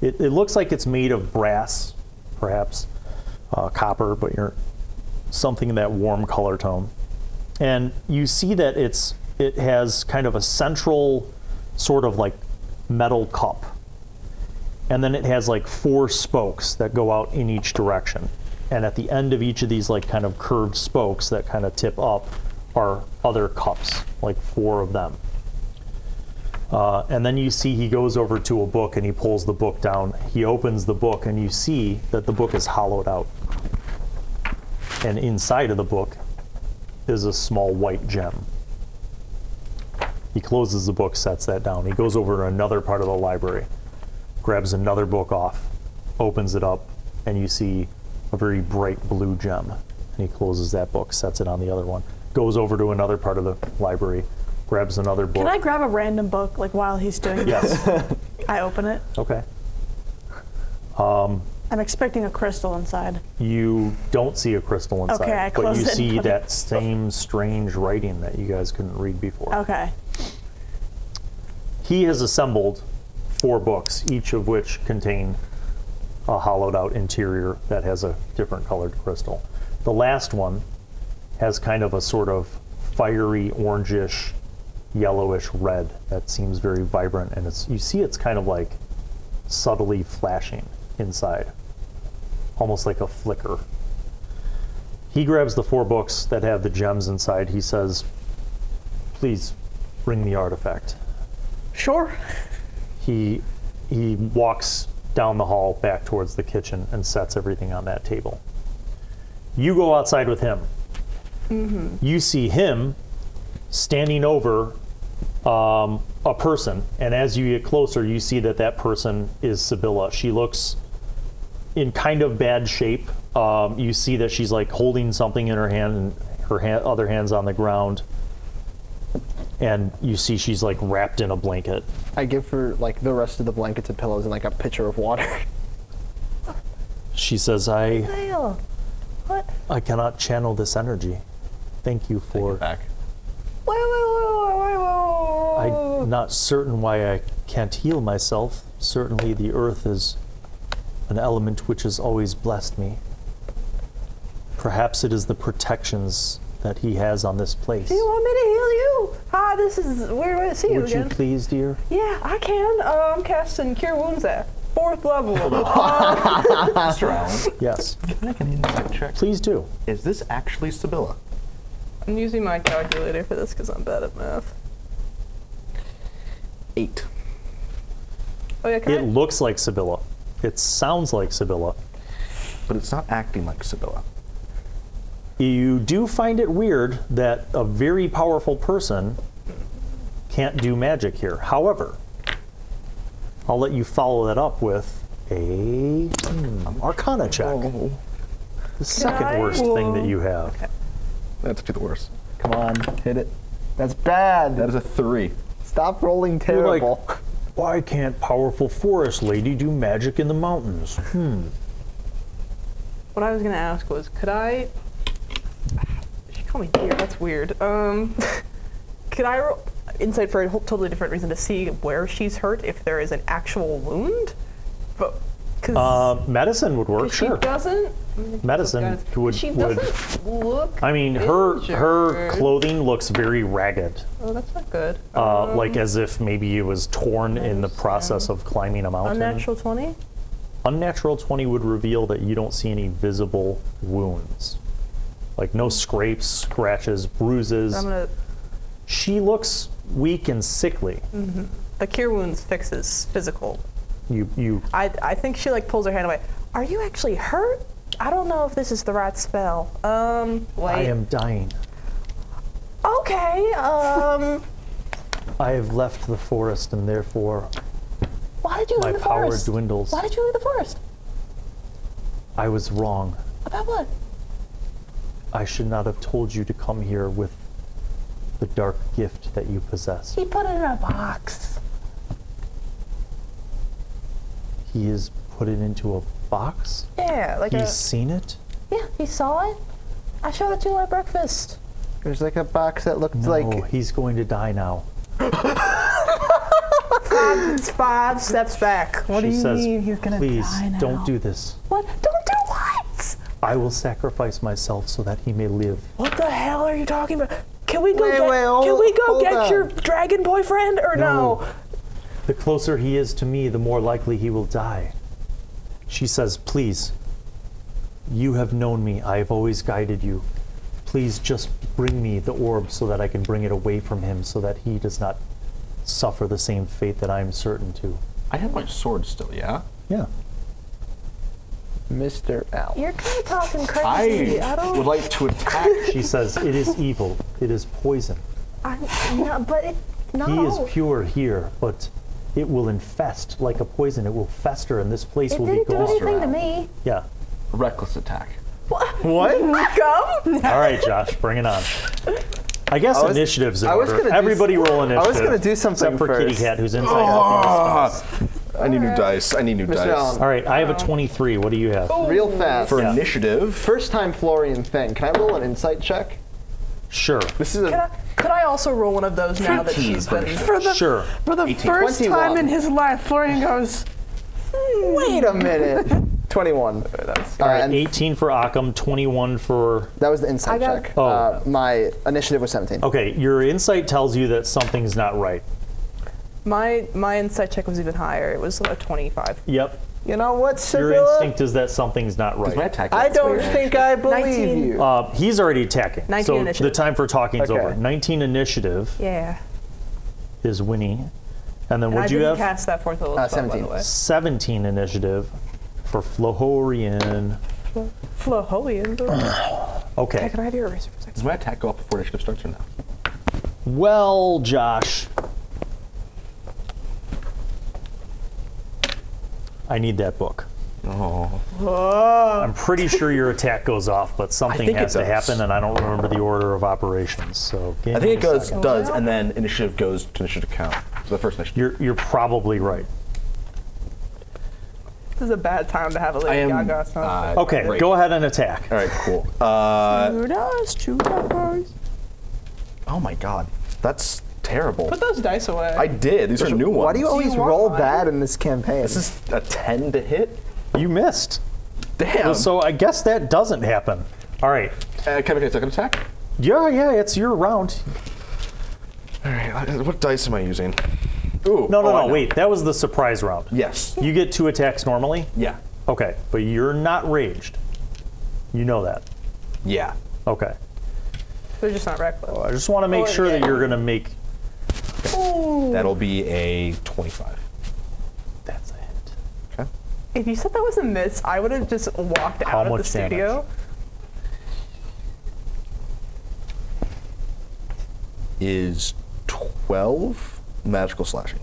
It, it looks like it's made of brass perhaps uh, copper but you're something in that warm color tone. And you see that it's it has kind of a central sort of like metal cup. And then it has like four spokes that go out in each direction and at the end of each of these like kind of curved spokes that kind of tip up are other cups like four of them uh, and then you see he goes over to a book and he pulls the book down he opens the book and you see that the book is hollowed out and inside of the book is a small white gem. He closes the book, sets that down. He goes over to another part of the library, grabs another book off, opens it up, and you see a very bright blue gem. And he closes that book, sets it on the other one, goes over to another part of the library, grabs another book. Can I grab a random book like while he's doing this? yes. I open it. okay. Um, I'm expecting a crystal inside. You don't see a crystal inside, Okay, I but you it see put it- that same strange writing that you guys couldn't read before. Okay. he has assembled four books, each of which contain a hollowed out interior that has a different colored crystal. The last one has kind of a sort of fiery orangish, yellowish red that seems very vibrant, and it's you see it's kind of like subtly flashing inside, almost like a flicker. He grabs the four books that have the gems inside. He says, "Please bring the artifact." Sure. he he walks down the hall back towards the kitchen and sets everything on that table. You go outside with him. You see him standing over um, a person, and as you get closer, you see that that person is Sibylla. She looks in kind of bad shape. Um, you see that she's like holding something in her hand, and her hand, other hand's on the ground. And you see she's like wrapped in a blanket. I give her like the rest of the blankets and pillows and like a pitcher of water. She says, I Dale. What? I cannot channel this energy. Thank you for Back. I'm not certain why I can't heal myself. Certainly the earth is an element which has always blessed me. Perhaps it is the protections that he has on this place. Do you want me to heal you? Hi, this is weird way to see you Would you please, dear? yeah, I can. Uh, I'm casting Cure Wounds at fourth level. Mr. Allan, Yes. can I make an insight check? Please do. Is this actually Sibylla? I'm using my calculator for this because I'm bad at math. Eight. Oh yeah, can It I? looks like Sibylla. It sounds like Sibylla. But it's not acting like Sibylla. You do find it weird that a very powerful person can't do magic here. However, I'll let you follow that up with a hmm, Arcana check. The second I- worst thing that you have. That's to the worst. Come on, hit it. That's bad. That is a three. Stop rolling You're like, terrible. Why can't powerful forest lady do magic in the mountains? Hmm. What I was gonna ask was, could I? She called me dear. That's weird. Um, could I roll insight for a whole, totally different reason to see where she's hurt if there is an actual wound? But because Uh, medicine would work, Sure. she doesn't. Medicine would- She would- doesn't look. I mean, her her clothing looks very ragged, Oh, that's not good. uh, Um, like as if maybe it was torn in the process of climbing a mountain. unnatural twenty. Unnatural 20 would reveal that you don't see any visible wounds. Like no scrapes, scratches, bruises. I'm gonna. She looks weak and sickly. The cure wounds fixes physical. You you I I think she like pulls her hand away. Are you actually hurt? I don't know if this is the right spell. Um, wait. I am dying. Okay. Um, I have left the forest and therefore why did you my leave the power forest? dwindles. Why did you leave the forest? I was wrong. About what? I should not have told you to come here with the dark gift that you possess. He put it in a box. He has put it into a box. Yeah, like He's a. seen it. Yeah, he saw it. I showed it to him at breakfast. There's like a box that looked No, like. he's going to die now. It's five steps back. What she do you says, mean he's gonna "Please die now? don't do this. What? Don't do what? I will sacrifice myself so that he may live." What the hell are you talking about? Can we go Wait, get? wait, can we go get on. your dragon boyfriend or no? The closer he is to me, the more likely he will die. She says, Please, you have known me. I have always guided you. Please just bring me the orb so that I can bring it away from him so that he does not suffer the same fate that I am certain to. I have my sword still, yeah? Yeah. Mr. Al. You're kind of talking crazy. I, I don't. would like to attack. She says, It is evil. It is poison. I, no, but it. No. He is pure here, but it will infest like a poison. It will fester, and this place It will be didn't do anything to me. Yeah. Reckless attack. What? Come. All right, Josh, bring it on. I guess was- initiatives in I was order. gonna do Everybody s- roll initiative. I was gonna do something except for Kitty. Kat, who's inside helping us. Ah, I need new dice. I need new Mr. dice. Allan. All right, I have a 23. What do you have? Real fast. For Yeah. initiative, First time Florian thing. Can I roll an insight check? Sure. This is Could I, a. could I also roll one of those now that 15 she's for been? For the Sure. for the 18. first time 21. in his life, Florian goes. Wait a minute. 21. All Uh, right, and 18 for Ahkum, 21 for. that was the insight got- check. Oh. Uh, my initiative was 17. Okay, your insight tells you that something's not right. My my insight check was even higher. It was a 25. Yep. You know what, Your instinct is that something's not is my right. attack? I don't weird. think I believe 19. you. Uh, he's already attacking. 19 so initiative. the time for talking is Okay. over. 19 initiative Yeah. is Winny. And then what'd you didn't have? cast that fourth level Uh, spell, by 17. the way. 17 initiative for Flohorian. Floholian. Okay. Hey, can I have your eraser for a second? Does my attack go up before initiative starts or no? Well, Josh. I need that book. Oh. I'm pretty sure your attack goes off, but something has to happen, and I don't remember the order of operations. So I think it a goes second. does, and then initiative goes to initiative count. So the first initiative. You're you're probably right. This is a bad time to have a Lady am. Gaga song. uh, Okay, great. go ahead and attack. All right, cool. Uh, Judas, Judas. oh my god, that's terrible. Put those dice away. I did. These are new ones. Why do you always want roll mine? bad in this campaign? This is a 10 to hit. You missed. Damn. So I guess that doesn't happen. All right. uh, can I make a second attack? Yeah, yeah, it's your round. All right. uh, What dice am I using? Ooh. No, no, oh, no. Wait, that was the surprise round. Yes. You get two attacks normally. Yeah. Okay, but you're not raged. You know that. Yeah. Okay. They're just not reckless. I just want to make Oh, sure that you're going to make. That'll be a 25. That's a hit. Okay. If you said that was a miss, I would have just walked How out of the much damage? studio. Is 12 magical slashing.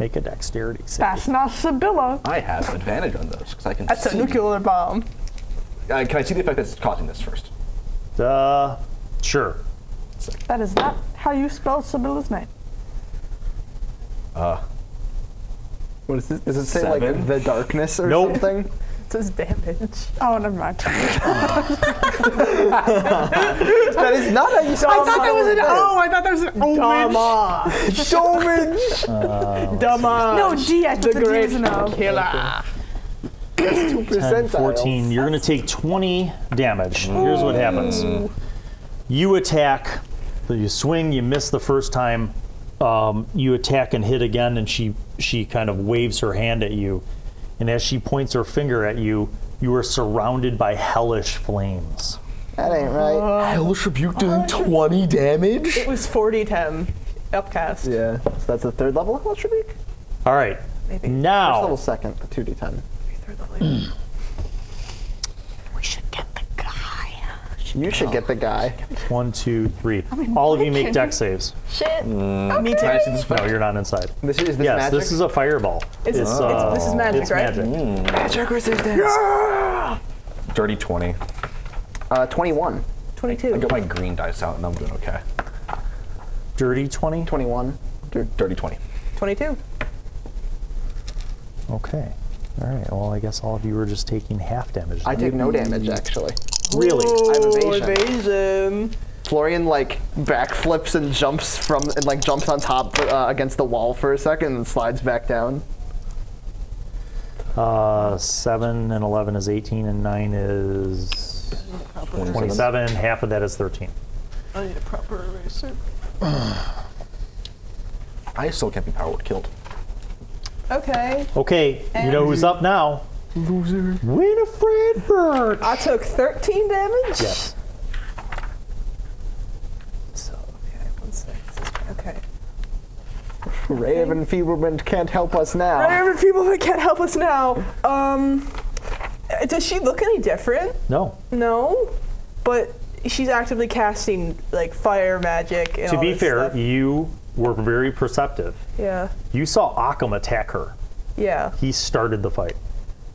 Make a dexterity save. That's not Sibylla. I have advantage on those because I can That's see. a nuclear bomb. Uh, can I see the effect that's causing this first? Uh, sure. That is not how you spell Sibylla's name. Uh, What is this? Does it say Seven. like the darkness or Nope. something? It says damage. Oh, never mind. That is not how you spell I thought that was an O. I thought that was an O. Dama. Domage. Dama. No, D. I thought The the D great was an O. killer. 10, Percentiles. 14. You're going to take 20 damage. Here's what happens you attack, you swing, you miss the first time. Um, you attack and hit again, and she, she kind of waves her hand at you. And as she points her finger at you, you are surrounded by hellish flames. That ain't right. Hellish Rebuke doing 20 damage? It was 40 10. Upcast. Yeah. So that's the third level of Hellish Rebuke? All right. maybe. First level Now, second, the 2d10. Third level. We should get the guy. You should get the guy. one, two, three. mean, All of you make can't deck saves. Shit. Me too. Can I see this No, you're not inside. This is this yes, magic. this is a fireball. Is it's, it's- uh, this is magic, it's right? magic. magic resistance. Dirty 20. Uh, 21. 22. I 22. got my green dice out and I'm doing okay. Dirty 20? 21. Dirty 20. 22. Okay. All right. Well, I guess all of you are just taking half damage. I take no damage actually. really? I have Ooh, evasion. evasion. Florian like backflips and jumps from and like jumps on top uh, against the wall for a second and slides back down. Uh, 7 and 11 is 18, and 9 is 27. Half of that is 13. I need a proper eraser. I still can't be power word killed. Okay. Okay, you know who's up now? Loser. Winifred Bird. I took 13 damage? Yes. So, okay, one sec. This is- Okay. Ray of can't help us now. Raven people that can't help us now. Um, does she look any different? No. No, but she's actively casting like fire magic. And To all be this fair, stuff. you were very perceptive. yeah, You saw Ahkum attack her. yeah. He started the fight.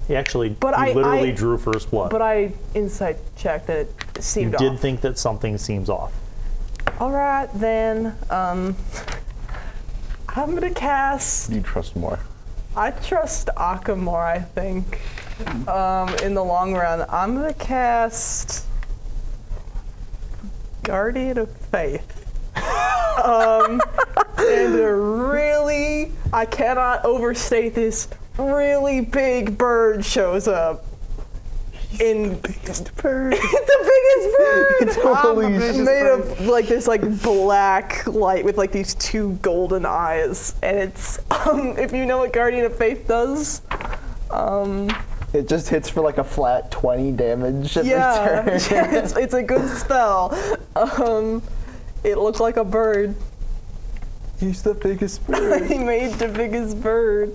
He actually But he I- literally I- drew first blood. But I insight checked and it seemed you seemed did off. think that something seems off. All right, then. Um, I'm gonna cast. You trust more. I trust Ahkum more. I think. Um, in the long run, I'm gonna cast Guardian of Faith. Um, and a really, I cannot overstate this. Really big bird shows up. In the biggest bird. the biggest bird. It's holy Um, made of like this like black light with like these two golden eyes, and it's um, if you know what Guardian of Faith does, um, It just hits for like a flat 20 damage yeah, turn. yeah, it's, it's a good spell. Um, it looked like a bird. He's the biggest bird. he made the biggest bird.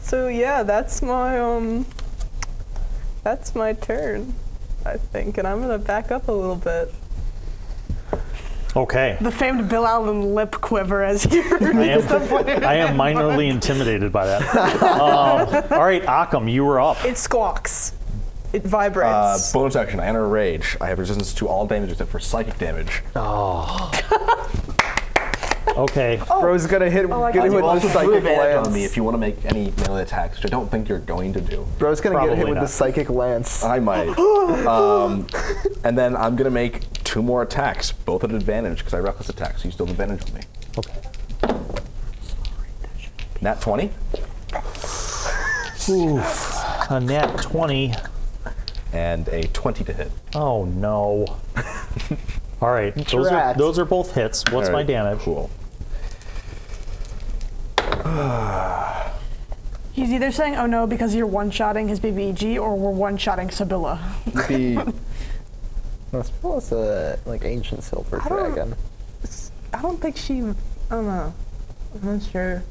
So yeah, that's my um, that's my turn, I think, and I'm gonna back up a little bit. Okay. The famed Bill Allan lip quiver as he I am, I am minorly intimidated by that. Um, all right, Ahkum, you were up. It squawks. It Uh, vibrates. bonus action, I enter a rage. I have resistance to all damage except for psychic damage. Oh. Okay. Bro's gonna hit, I get hit with also the psychic lance. on me if you want to make any melee attacks, which I don't think you're going to do. Bro's gonna get hit Probably with the psychic lance. I might. um, and then I'm gonna make two more attacks, both at advantage because I reckless attack, so you still have advantage on me. Okay. Nat 20 Oof. A nat 20. And a 20 to hit. Oh no. All right. Those are, those are both hits. What's All my damage? Cool. He's either saying "oh no" because you're one-shotting his BBG, or we're one-shotting Sibylla. The no, Sibylla's a like ancient silver I don't- dragon. I don't think she. I don't know. I'm not sure.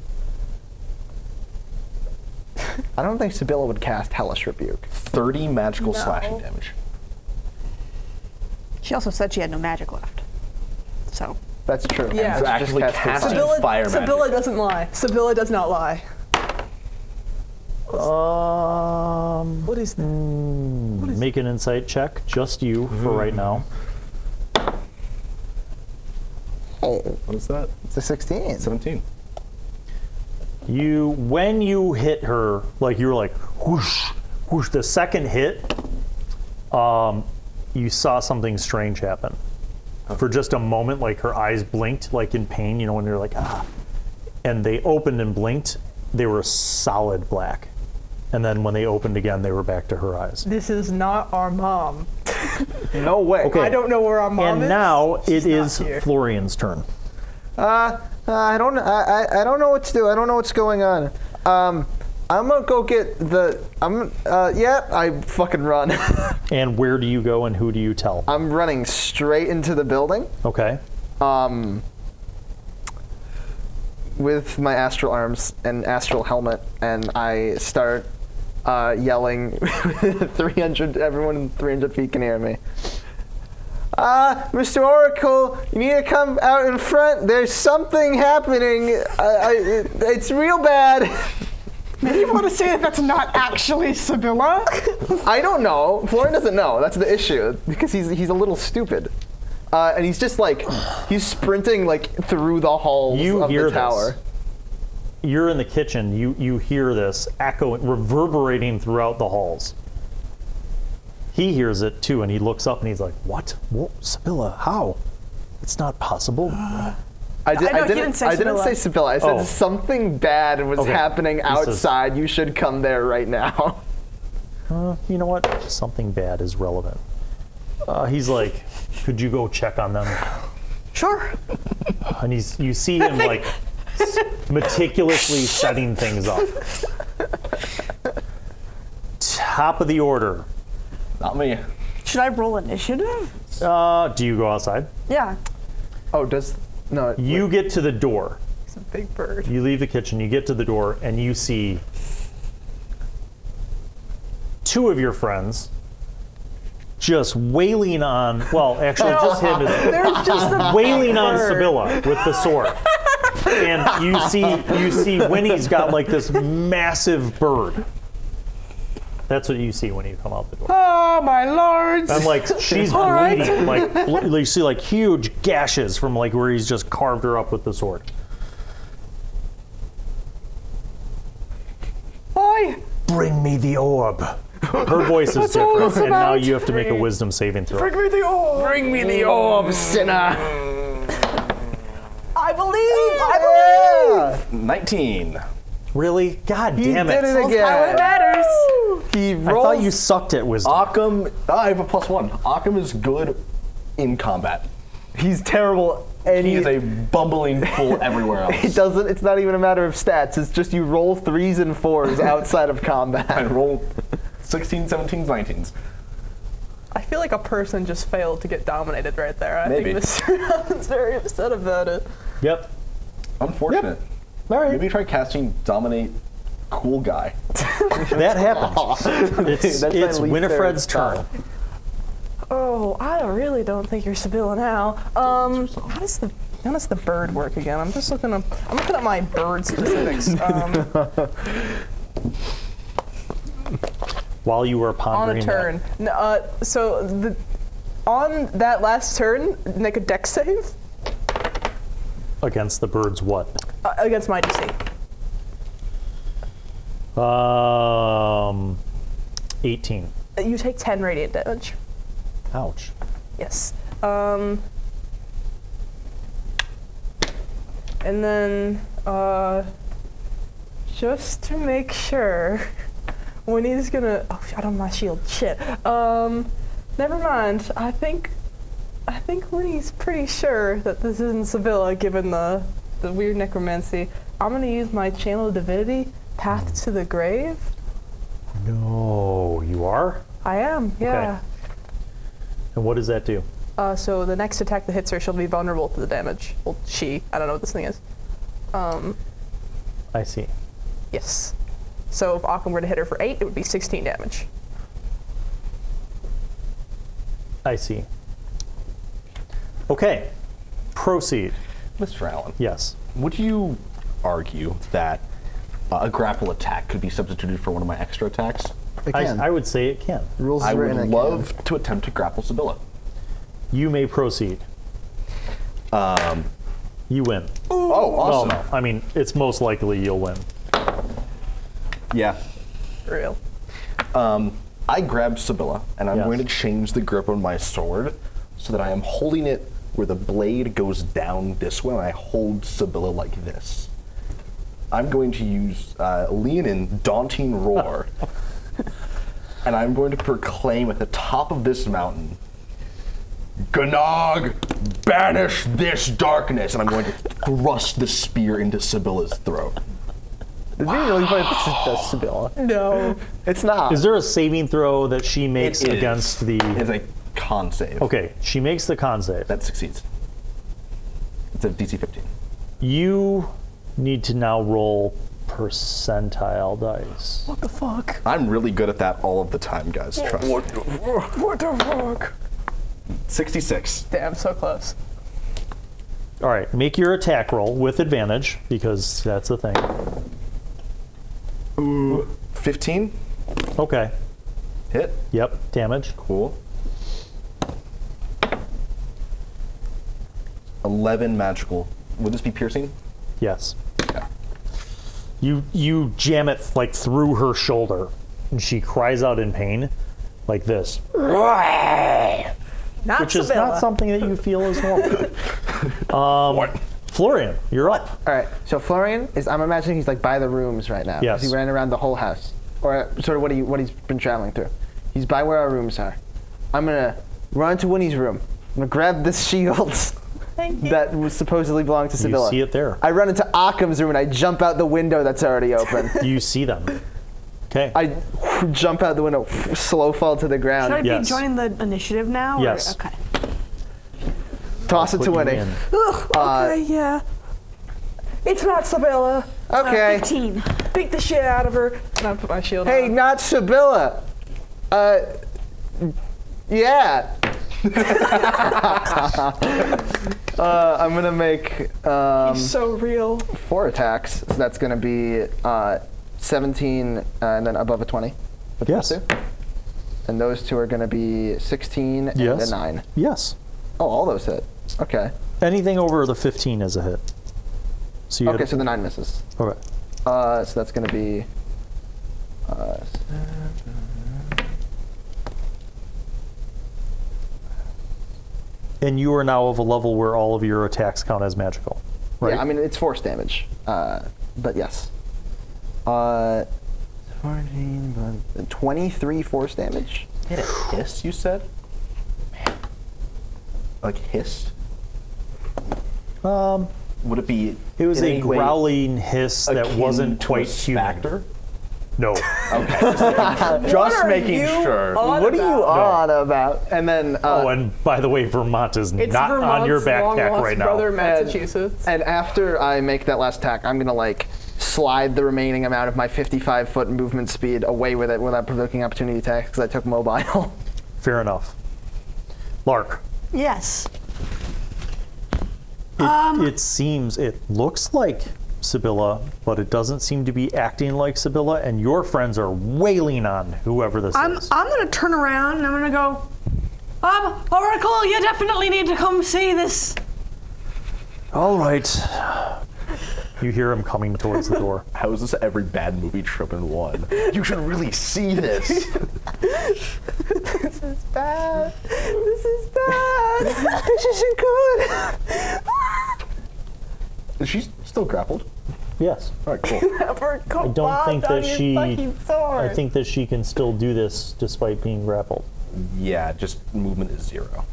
I don't think Sibylla would cast Hellish Rebuke. 30 magical No. slashing damage. She also said she had no magic left. So That's true. Yeah. Just Actually cast casting Sibylla. Sibylla, fire magic. Sibylla doesn't lie. Sibylla does not lie. Um, What is that? make an insight check, just you for right now. Oh, What is that? it's a 16. 17. You, when you hit her, like you were like whoosh, whoosh. The second hit, um, you saw something strange happen. For just a moment, like her eyes blinked, like in pain. You know when you're like ah, and they opened and blinked. They were solid black, and then when they opened again, they were back to her eyes. This is not our mom. No way. Okay. I don't know where our mom And is. And now She's it not is here. Florian's turn. Uh, uh, I don't. I, I, I don't know what to do. I don't know what's going on. Um, I'm gonna go get the. I'm. Uh, yeah. I fucking run. And where do you go and who do you tell? I'm running straight into the building. Okay. Um. with my astral arms and astral helmet, and I start uh, yelling. 300, everyone in 300 feet can hear me. Ah, Mr. Oracle, you need to come out in front. There's something happening. I, I, it- it's real bad. Maybe you want to say that that's not actually Sibylla? I don't know. Florian doesn't know. That's the issue because he's he's a little stupid, uh, and he's just like he's sprinting like through the halls You of hear the this. tower. You're in the kitchen. You you hear this echoing, reverberating throughout the halls. He hears it too, and he looks up and he's like, "What? Whoa, Sibylla? How? It's not possible." I, did, I know, he didn't. didn't say I didn't say Sibylla. I said Oh. something bad was Okay. happening He says- outside. you should come there right now. Uh, you know what? Something bad is relevant. Uh, he's like, "Could you go check on them?" Sure. And he's you see him like s- meticulously setting things up. Top of the order. Not me. Should I roll initiative? Uh, do you go outside? Yeah. Oh, does no? You get to the door. It's a big bird. You leave the kitchen, you get to the door, and you see two of your friends just wailing on, well, actually, just him is There's just a wailing on bird. Sibylla with the sword. And you see, you see Winny's got like this massive bird. That's what you see when you come out the door. Oh, my lords. And like she's All right. bleeding, like you see like huge gashes from like where he's just carved her up with the sword. Oi. Bring me the orb. Her voice is all different, and now you have to make a wisdom saving throw. Bring me the orb. Bring me the orb, sinner. I believe. I believe. 19. Really? God He damn did it it! again. How it matters. He I thought you sucked at wisdom. Ahkum, oh, I have a plus one. Ahkum is good in combat. he's terrible, and He he, is a bumbling fool everywhere else. It doesn't. It's not even a matter of stats. It's just you roll threes and fours outside of combat. I roll 16, 17s, 19s. I feel like a person just failed to get dominated right there. I Maybe. think Mr. Allan's very upset about it. Yep. Unfortunate. All right. Maybe try casting Dominate Cool Guy. That happened. It's, That's it's Winifred's favorite turn. Oh, I really don't think you're Sibylla now. Um, how does the how does the bird work again? I'm just looking up. I'm looking at my bird specifics. Um, While you were pondering on a turn. that. Uh, so the on that last turn, make a dex save against the birds, what? uh, against my DC. Um, 18. Uh, You take 10 radiant damage. Ouch. Yes. Um, and then, uh, just to make sure, when he's gonna, oh, I don't have my shield. Shit. Um, never mind. I think, I think Winny's pretty sure that this isn't Sibylla, given the the weird necromancy. I'm gonna use my channel divinity, Path to the Grave. No, you are? I am. Yeah. And what does that do? Uh, so the next attack that hits her, she'll be vulnerable to the damage. Well, she. I don't know what this thing is. Um, I see. yes. So if Ahkum were to hit her for 8, it would be 16 damage. I see. Okay. Proceed. Mr. Allan, Yes. would you argue that uh, a grapple attack could be substituted for one of my extra attacks? I, can. I would say it can. Rules I is would written. it can. love to attempt to grapple Sibylla. You may proceed. Um, You win. oh, Well, awesome. no. I mean, it's most likely you'll win. Yeah. For real. Um, I grab Sibylla, and I'm Yes. going to change the grip on my sword so that I am holding it where the blade goes down this way, and I hold Sibylla like this. I'm going to use uh, Leonin Daunting Roar, and I'm going to proclaim at the top of this mountain, Gnog, banish this darkness, and I'm going to thrust the spear into Sibylla's throat. Is it really funny if this just Sibylla? No. It's not. Is there a saving throw that she makes It is. against the. It's a con save. Okay, she makes the con save. That succeeds. It's a DC 15. You need to now roll percentile dice. What the fuck? I'm really good at that all of the time, guys. Trust me. What the fuck? 66. Damn, so close. All right, make your attack roll with advantage because that's the thing. Ooh, 15. Okay. Hit. Yep. Damage. Cool. 11 magical. Would this be piercing? Yes. Okay. You you jam it like through her shoulder, and she cries out in pain, like this, Not which is not something that you feel is normal. um, Florian, you're up. All right. So Florian is. I'm imagining he's like by the rooms right now. 'cause Yes. He ran around the whole house, or sort of what he what he's been traveling through. He's by where our rooms are. I'm gonna run to Winny's room. I'm gonna grab this shield Thank you. That was supposedly belonged to You see it there. I run into Ahkum's room and I jump out the window that's already open. You see them. Okay. I jump out the window, slow fall to the ground. Should I ground, be joining the initiative now? or- Yes. Okay. toss it to you Winny. in. Ugh, okay, yeah. It's not Sibylla. Okay. 15. Beat the shit out of her. And I put my shield Hey, on. not Sibylla. Uh, yeah. uh, I'm gonna make um, He's so real. four attacks. So that's gonna be uh, 17 uh, and then above a 20. with Yes. two. And those two are gonna be 16 and Yes. a 9. Yes. Oh, all those hit. Okay. Anything over the 15 is a hit. So you Okay, had- so the 9 misses. okay. Uh, so that's gonna be. Uh, And you are now of a level where all of your attacks count as magical. Right? Yeah, I mean it's force damage, uh, but yes. Uh, 14, 23 force damage. Hit a hiss, you said? Like hiss? um, Would it be. it was a any way growling hiss that wasn't quite human. specter? No. Okay. Just, just making sure. what are you about? on about? And then, uh, oh, and by the way, Vermont is It's not on your Vermont's backpack long-lost right now. brother, and, Massachusetts. and after I make that last attack, I'm gonna like slide the remaining amount of my 55 foot movement speed away with it without provoking opportunity attacks because I took mobile. Fair enough. Lark. Yes. It, Um, it seems, it looks like Sibylla, but it doesn't seem to be acting like Sibylla, and your friends are wailing on whoever this I'm, is. I'm gonna turn around and I'm gonna go, um, Oracle, you definitely need to come see this. All right. You hear him coming towards the door. How is this every bad movie trope in one? You should really see this. This is bad. This is bad. this isn't good. Is she still grappled? Yes. All right, cool. I I don't think that she. I think that she can still do this despite being grappled. yeah, just movement is zero.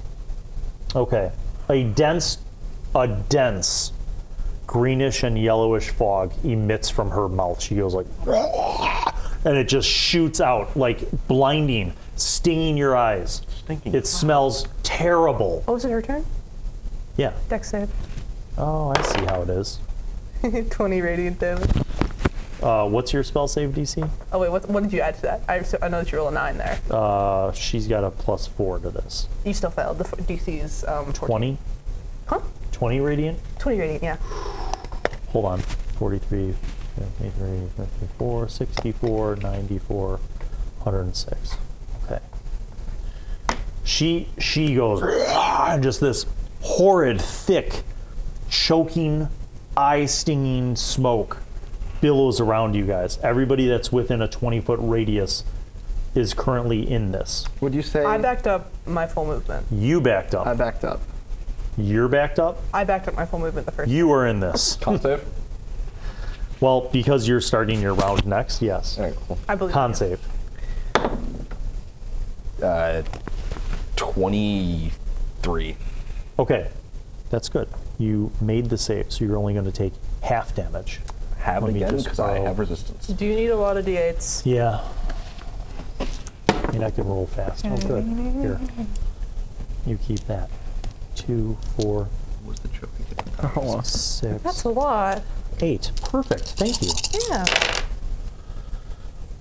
Okay. A dense, a dense, greenish and yellowish fog emits from her mouth. She goes like, and it just shoots out like blinding, stinging your eyes. Stinking. It smells terrible. Oh, is it her turn? Yeah. Dex save. Oh, I see how it is. 20 radiant damage. Uh, what's your spell save DC? Oh, wait, what, what did you add to that? I, so I know that you roll a 9 there. Uh, she's got a plus four to this. You still failed. The DC is um, 14. 20? Huh? 20 radiant? 20 radiant, yeah. Hold on. 43, 53, 54, 64, 94, 106. Okay. She she goes and just this horrid, thick, choking, eye stinging smoke billows around you guys. Everybody that's within a 20 foot radius is currently in this. Would you say I backed up my full movement. You backed up. I backed up? You're backed up. I backed up my full movement the first You are in this. Con save? Well, because you're starting your round next, yes. All right, cool. I believe Con you. save. Uh, 23. Okay, that's good. You made the save, so you're only going to take half damage. Have Let me again because I have resistance. Do you need a lot of d8s? Yeah. I mean, I can roll fast. Oh, good. Here. You keep that. Two, four, What's the trophy? Oh, six, That's a lot. 8. Perfect. Thank you. Yeah.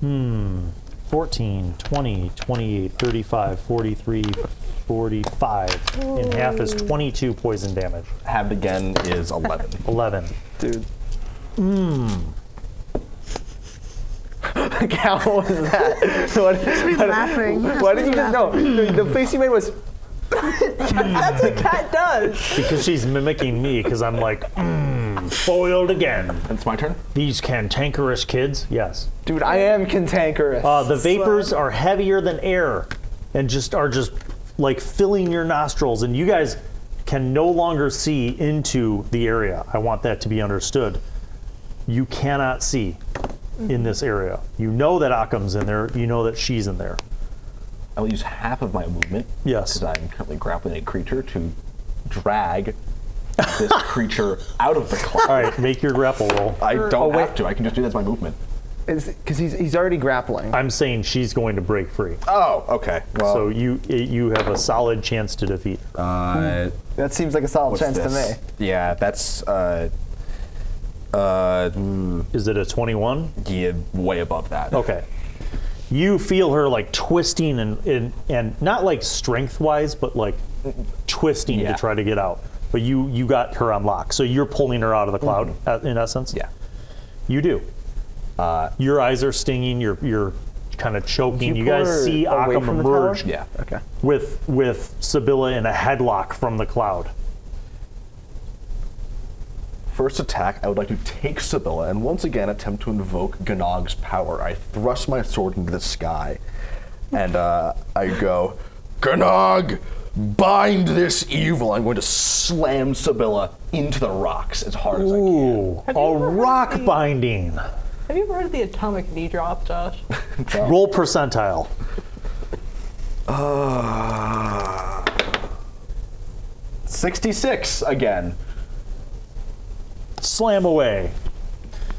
Hmm. 14, 20, 28, 35, 43, 45. And half is 22 poison damage. Halved again is 11. 11. Dude. Mmm. How was that? what, what- laughing. Why did you just no? The, the face you made was That's what hmm. Kat does. Because she's mimicking me, because I'm like, hmm. Foiled again. It's my turn. These cantankerous kids? Yes. dude. I am cantankerous. Uh, the vapors are heavier than air and just are just like filling your nostrils, and you guys can no longer see into the area. I want that to be understood. You cannot see in this area. You know that Ahkum's in there, you know that she's in there. I will use half of my movement. Yes. Because I'm currently grappling a creature to drag this creature out of the cloud. All right, make your grapple roll. I don't Oh, have to. I can just do that. that's my movement. because he's he's already grappling. I'm saying she's going to break free. Oh, okay. Well, So you you have a solid chance to defeat. her. uh, that seems like a solid what's chance to me. Yeah, that's uh, uh, mm, Is it a 21? yeah, way above that. Okay. You feel her like twisting and and, and not like strength wise, but like twisting Yeah. to try to get out. But you you got her on lock, so you're pulling her out of the cloud uh, in essence. Yeah. You do. Uh, Your eyes are stinging. You're you're kind of choking. you You, guys see away Ahkum from the emerge yeah. Okay. with with Sibylla in a headlock from the cloud. First attack, I would like to take Sibylla and once again attempt to invoke Ganog's power. I thrust my sword into the sky, and uh, I go, Ganog, bind this evil. I'm going to slam Sibylla into the rocks as hard as I can. Ooh, Have you a ever heard rock the- binding. Have you ever heard of the atomic knee drop, Josh? Roll percentile. Uh, 66 again. Slam away.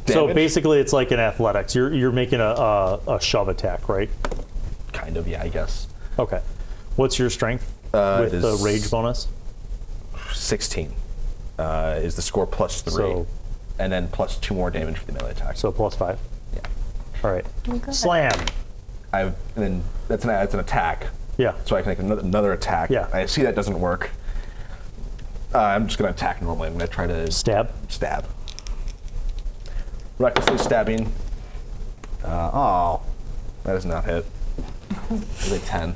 So Damage? basically, it's like in athletics. You're you're making a, a a shove attack, right? Kind of, yeah, I guess. Okay. What's your strength Uh, with the rage bonus? 16 uh, is the score plus three, So- and then plus two more damage for the melee attack. So plus five. yeah, All right. Slam. I've and then that's an that's an attack. Yeah. So I can make another, another attack. Yeah. I see that doesn't work. Uh, I'm just gonna attack normally. I'm gonna try to Stab. stab. Recklessly stabbing. Uh, oh, that does not hit. It's a ten.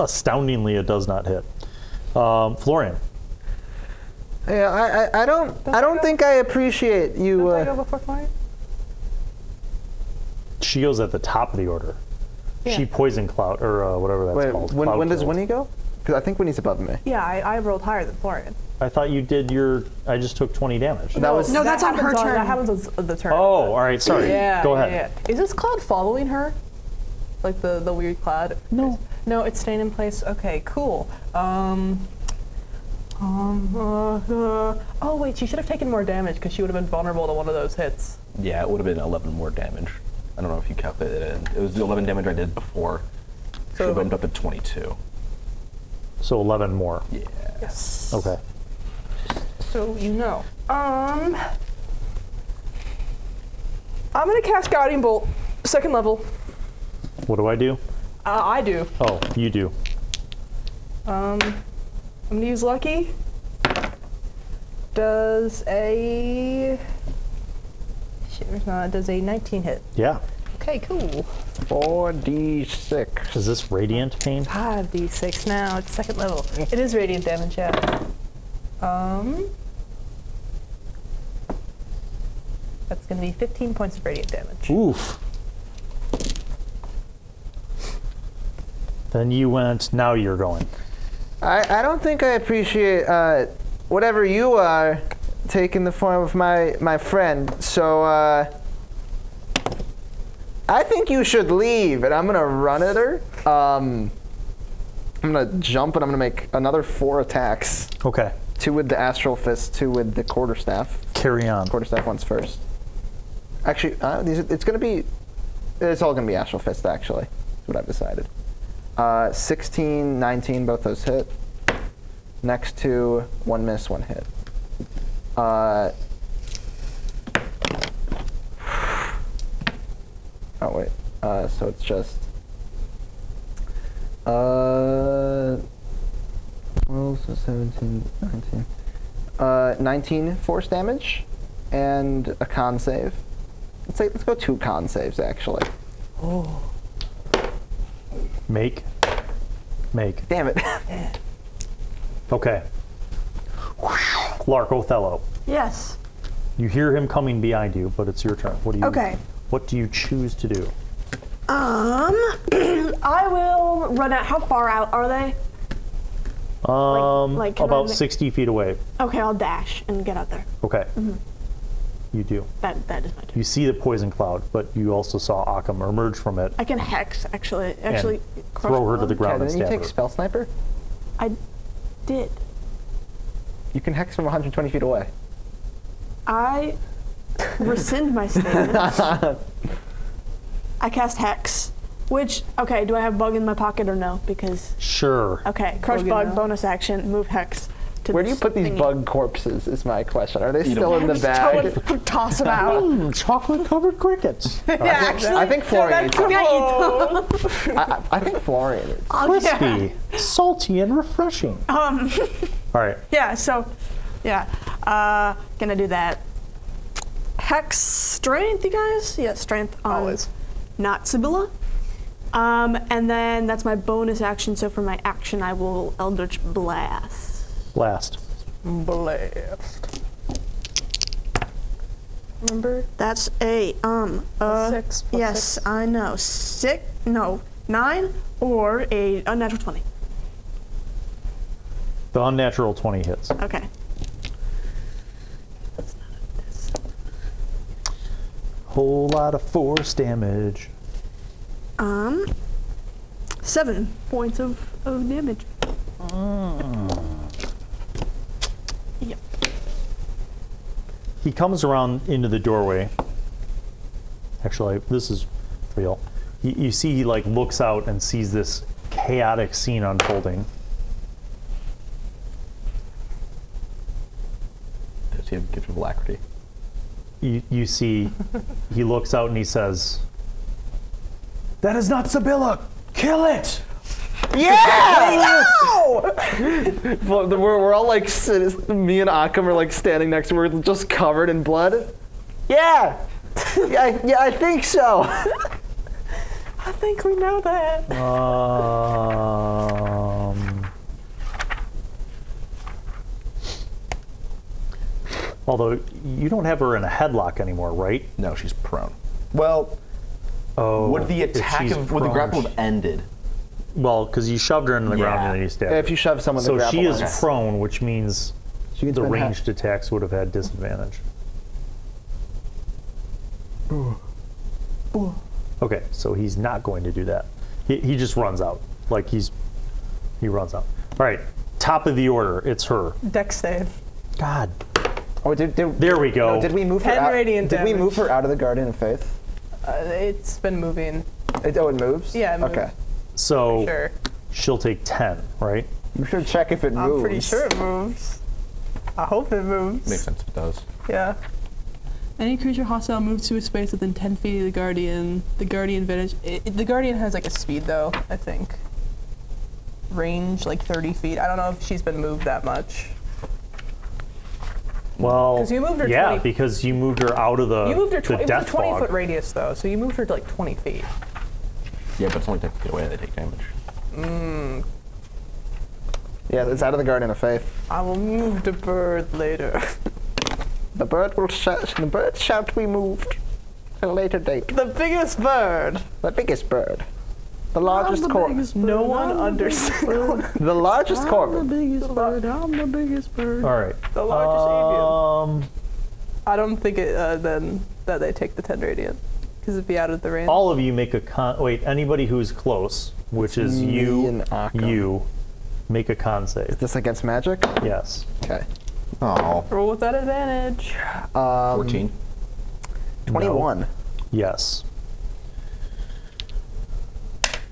Astoundingly, it does not hit. Um, Florian. Yeah, I, I, I don't I don't think I appreciate you. Don't I go Uh, before flying? She goes at the top of the order. Yeah. She poison cloud or uh, whatever that's wait, called. when, when does Kill. Winny go? Because I think Winny's above me. Yeah, I, I rolled higher than Florian. I thought you did your. I just took 20 damage. That was No, that's on her happens turn. That happens on the turn. Oh, all right. Sorry. Yeah. Go yeah, ahead. yeah. Is this cloud following her? Like the the weird cloud? No. No, it's staying in place. Okay, cool. Um. Um. Uh, uh, oh wait, she should have taken more damage because she would have been vulnerable to one of those hits. Yeah, it would have been 11 more damage. I don't know if you calculated it. in. It was the 11 damage I did before. Should have So- ended up at 22. So 11 more. Yeah. Yes. Okay. So you know. Um. I'm gonna cast Guiding Bolt, second level. What do I do? Uh, I do. Oh, you do. Um, I'm gonna use lucky. Does a shit? Where's not? Does a 19 hit? Yeah. Okay, cool. 4d6. Is this radiant pain? 5d6 now. It's second level. It is radiant damage, yeah. Um, that's gonna be 15 points of radiant damage. Oof. Then you went. Now you're going. I, I don't think I appreciate uh, whatever you are taking the form of my, my friend. So uh, I think you should leave, and I'm gonna run at her. Um, I'm gonna jump, and I'm gonna make another four attacks. Okay. Two with the astral fist, two with the quarterstaff. Carry on. Quarterstaff one's first. Actually, uh, these, it's gonna be. It's all gonna be astral fist. Actually, is what I've decided. Uh, 16, 19, both those hit. Next two, one miss, one hit. Uh, oh wait. Uh, so it's just. Uh. Well, so 17, 19. Uh, 19 force damage, and a con save. Let's say let's go two con saves actually. Make. Make. Damn it. Okay. Lark Othello. Yes. You hear him coming behind you, but it's your turn. What do you? Okay. What do you choose to do? Um, I will run out. How far out are they? Um, like, can I about ma- 60 feet away. Okay, I'll dash and get out there. Okay. Mm-hmm. You do. That that is my turn. You see the poison cloud, but you also saw Ahkum emerge from it I can hex actually. Actually, crush throw her to the blow. Okay, ground and didn't you stab take her. spell sniper? I did. You can hex from 120 feet away. I rescind my statement. I cast hex, which okay. Do I have bug in my pocket or no? Because Sure. okay, crush Bug bug, bonus action, move hex. To Where do you put these thingy. bug corpses? Is my question. Are they Eat 'em. still in the bag? throw toss them out. Mm, chocolate covered crickets. yeah, actually. I think Florian eats them. Yeah, I, I- I think Florian eats. Crispy, salty, and refreshing. Um, All right. yeah. So, yeah. Uh, gonna do that. Hex strength, you guys. Yeah, strength on Always. not Sibylla. Um, and then that's my bonus action. So for my action, I will Eldritch Blast. Last. Blast. Remember? That's a um uh six plus yes six. I know six no nine or a unnatural twenty. The unnatural 20 hits. Okay. Whole lot of force damage. Um, seven points of, of damage. Yep. He comes around into the doorway. Actually, this is real. You, you see, he like looks out and sees this chaotic scene unfolding. Does he have a gift of alacrity? You, you see, he looks out and he says, "That is not Sibylla. Kill it." Yeah! Well, the- we're, we're all like, me and Ahkum are like standing next to her, just covered in blood. Yeah! yeah, I, yeah, I think so. I think we know that. Um, although you don't have her in a headlock anymore, right? No, she's prone. Well, Oh, would the attack she's of, would the grapple have ended? Well, because you shoved her into the ground Yeah. and then you stabbed. if you shove someone so the grapple she is line. prone, which means She gets the been ha- ranged attacks would have had disadvantage. Okay, so he's not going to do that. He, he just runs out. Like he's he runs out. All right, top of the order. It's her. Deck save. God, Oh, did, did, there we go. no, did we move her Ten out? radiant did we move her out of the Guardian of Faith? Uh, it's been moving. It, oh, it moves? Yeah, it moves. Okay. So Sure. she'll take ten, right? You should check if it moves. I'm pretty sure it moves. I hope it moves. Makes sense if it does. Yeah. Any creature hostile moves to a space within 10 feet of the guardian. The guardian vantage. It, it- the guardian has like a speed though. I think. Range like 30 feet. I don't know if she's been moved that much. Well, you moved her yeah, 20 because you moved her out of the You moved her. the Tw- it was a death 20 fog. foot radius though, so you moved her to like 20 feet. Yeah, but it's only 10 feet away. They take damage. Yeah, it's out of the Guardian of Faith. I will move the bird later. The bird will shout, the bird shall be moved at a later date. the biggest bird. The biggest bird. The largest corpse. No one understands. The largest corpse. biggest bird. I'm the biggest bird. All right. the largest avian. Um, I don't think it, uh, then that they take the 10 radiant because it'd be out of the range. all of you make a con. Wait, anybody who's close, which is me you, and Ahkum. you, make a con save. This against magic? Yes. Okay. Oh, Roll with that advantage. Um, 14. 21. Yes.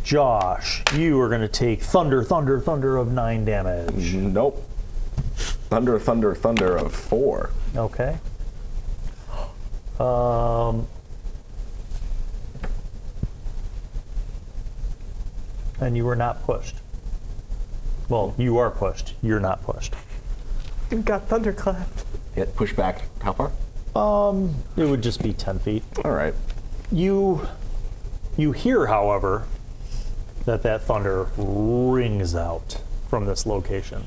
Josh, you are going to take thunder, thunder, thunder of nine damage. Nope. Thunder, thunder, thunder of four. Okay. Um, and you were not pushed. Well, you are pushed. You're not pushed. You got thunderclapped. Hit push back. How far? Um, It would just be 10 feet. All right. You you hear, however, that that thunder rings out from this location.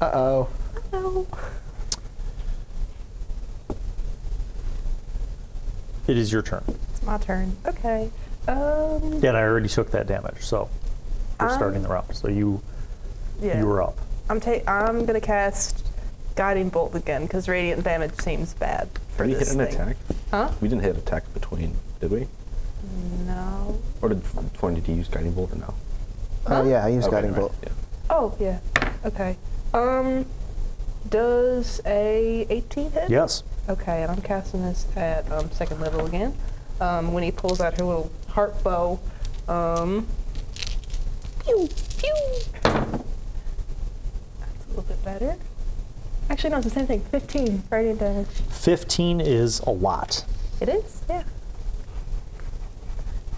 Uh oh. Oh. It is your turn. It's my turn. Okay. Um. And I already took that damage, so we're Um, starting the round. So you Yeah. you were up. I'm ta- I'm gonna cast guiding bolt again because radiant damage seems bad for Did we hit an thing. attack? Huh? We didn't hit attack between, did we? No. Or did Florian, did you use guiding bolt or no? Oh yeah, I used Okay, guiding right, bolt. Yeah. Oh yeah. Okay. Um. Does a 18 hit? Yes. Okay, and I'm casting this at um, second level again. Um, when he pulls out her little heart bow, um, pew pew. That's a little bit better. Actually, no, it's the same thing. 15 radiant damage. 15 is a lot. It is, yeah.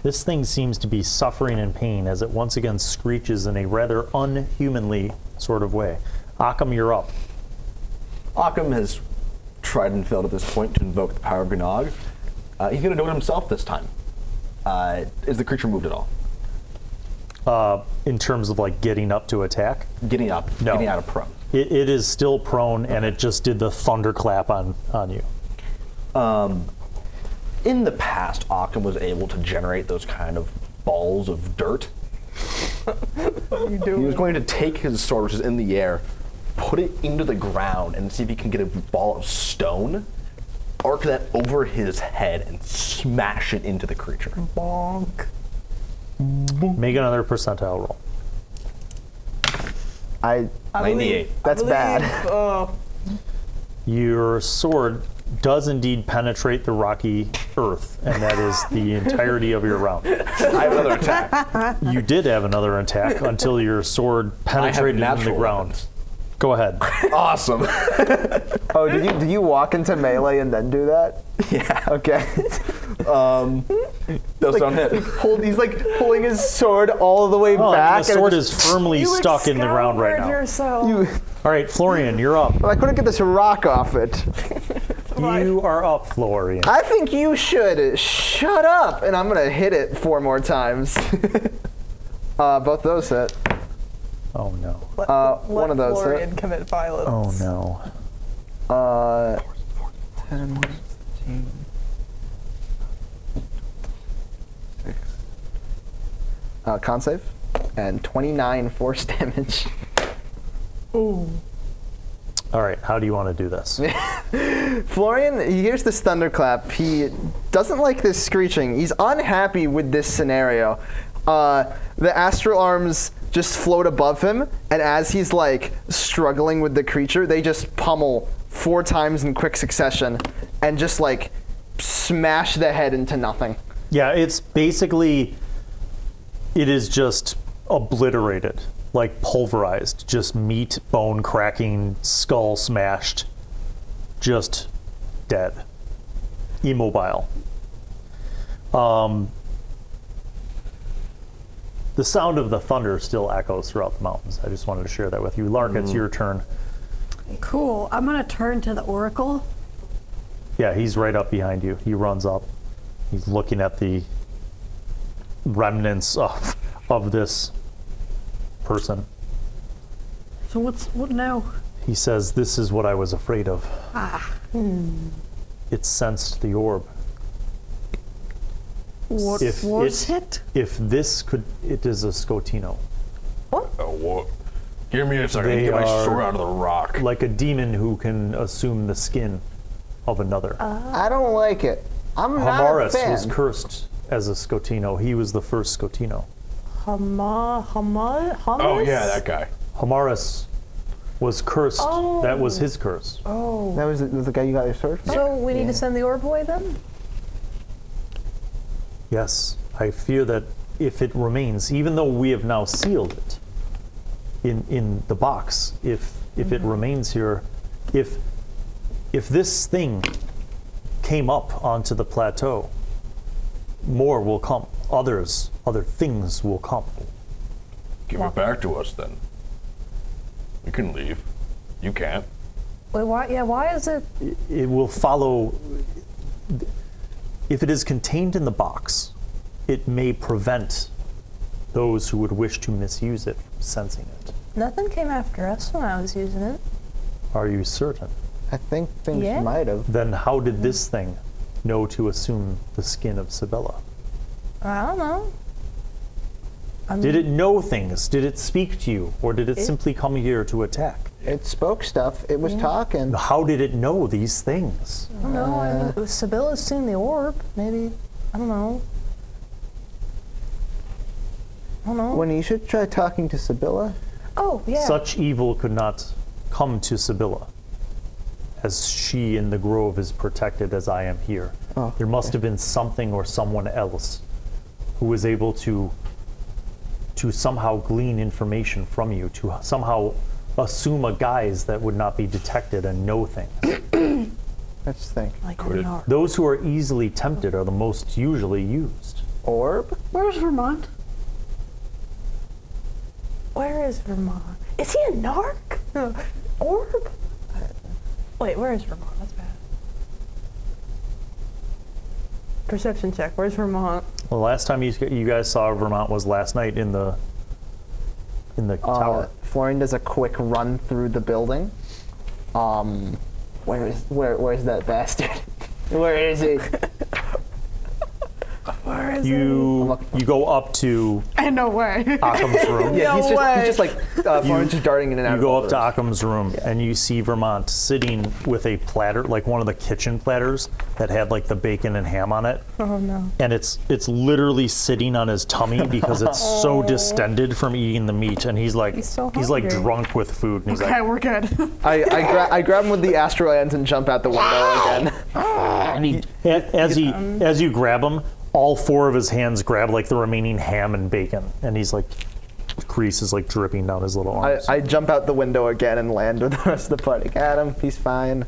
This thing seems to be suffering in pain as it once again screeches in a rather unhumanly sort of way. Ahkum, you're up. Ahkum has tried and failed at this point to invoke the power of Gnog. Uh, he's going to do it himself this time. Uh, is the creature moved at all? Uh, in terms of like getting up to attack, Getting up, No. getting out of prone. it, it is still prone and it just did the thunderclap on, on you. Um, In the past, Ahkum was able to generate those kind of balls of dirt. You do. He was going to take his sword, which is in the air, put it into the ground, and see if he can get a ball of stone, arc that over his head, and smash it into the creature. bonk. Make another percentile roll. I. I 98. believe- I That's bad. Uh, Your sword does indeed penetrate the rocky earth, and that is the entirety of your round. I have another attack. You did have another attack until your sword I penetrated into the natural ground. weapons. Go ahead. Awesome. Oh, did you did you walk into melee and then do that? yeah. Okay. Those don't hit. Hold, he's like pulling his sword all the way Oh, and back. the and it sword just- is firmly stuck in the ground right excalibur now. Yourself. You, All right, Florian, you're up. I couldn't get this rock off it. You are up, Florian. I think you should shut up, and I'm gonna hit it four more times. uh, both those hit. Oh no. Let, Uh, let one of those, huh? Florian commit violence. Oh no. Uh, 10, 15, six. Uh, con save, and 29 force damage. Ooh. All right, how do you want to do this? Florian, he hears this thunderclap. He doesn't like this screeching. He's unhappy with this scenario. Uh, the astral arms just float above him, and as he's like struggling with the creature, they just pummel four times in quick succession, and just like smash the head into nothing. Yeah, it's basically it is just obliterated, like pulverized, just meat, bone cracking, skull smashed, just dead, immobile. Um, the sound of the thunder still echoes throughout the mountains. I just wanted to share that with you. Lark, it's your turn. Cool. I'm gonna turn to the oracle. Yeah, he's right up behind you. He runs up. He's looking at the remnants of of this person. So what's what now? He says, "This is what I was afraid of." Ah. It sensed the orb. What If was it- it? If this could, it is a Scotino, Oh, what? Give me a second. They Get my are- sword out of the rock. like a demon who can assume the skin of another. Ah. I don't like it. I'm not a Hamaris fan. was cursed as a Scotino. He was the first Scotino. Hama, Hama, Hamas? Oh yeah, that guy. Hamaris was cursed. That was oh. his curse. Oh. that was the, was the guy you got your sword from? So we need to send the orb boy then? Yes, I fear that if it remains, even though we have now sealed it, in in the box if if it mm-hmm. remains here. If if this thing came up onto the plateau, more will come. Others, other things will come. Give it back to us then. We can leave. You can't. Wait, why? Yeah, why is it? It will follow. If it is contained in the box, it may prevent those who would wish to misuse it from sensing it. Nothing came after us when I was using it. Are you certain? I think things Yeah. might have. Then how did this thing know to assume the skin of Sibylla? I don't know. I Did it know things? Did it speak to you? Or did it, It- simply come here to attack? It spoke stuff. It was talking. How did it know these things? I don't know. I mean, Sibylla's seen the orb. Maybe I don't know. I don't know. When you should try talking to Sibylla. oh yeah. Such evil could not come to Sibylla, as she in the grove is protected as I am here. Oh, there must have been something or someone else who was able to to somehow glean information from you, to somehow assume a guise that would not be detected and know things. Let's think. like Could it- Narc. Those who are easily tempted are the most usually used. Orb? Where's Vermont? Where is Vermont? Is he a narc? Orb? Wait, where is Vermont? That's bad. Perception check. Where's Vermont? The last time you, you guys saw Vermont was last night in the in the Uh, tower. Florian does a quick run through the building. Um, where is where where's that bastard? where is he? Where is You you go up to And no way. Ahkum's room. Yeah, he's No just way. he's just like uh, Florian's just darting in and out. You go up to those. Ahkum's room and you see Vermont sitting with a platter, like one of the kitchen platters that had like the bacon and ham on it. Oh no. And it's it's literally sitting on his tummy because it's so distended from eating the meat, and he's like He's so like drunk with food, and he's okay, like, we're good. I I, gra- I grab him with the astral ends and jump out the window again. and he, a- as he as you grab him, all four of his hands grab like the remaining ham and bacon, and he's like, grease is like dripping down his little I, arms. I jump out the window again and land with the rest of the party. Got him. He's fine.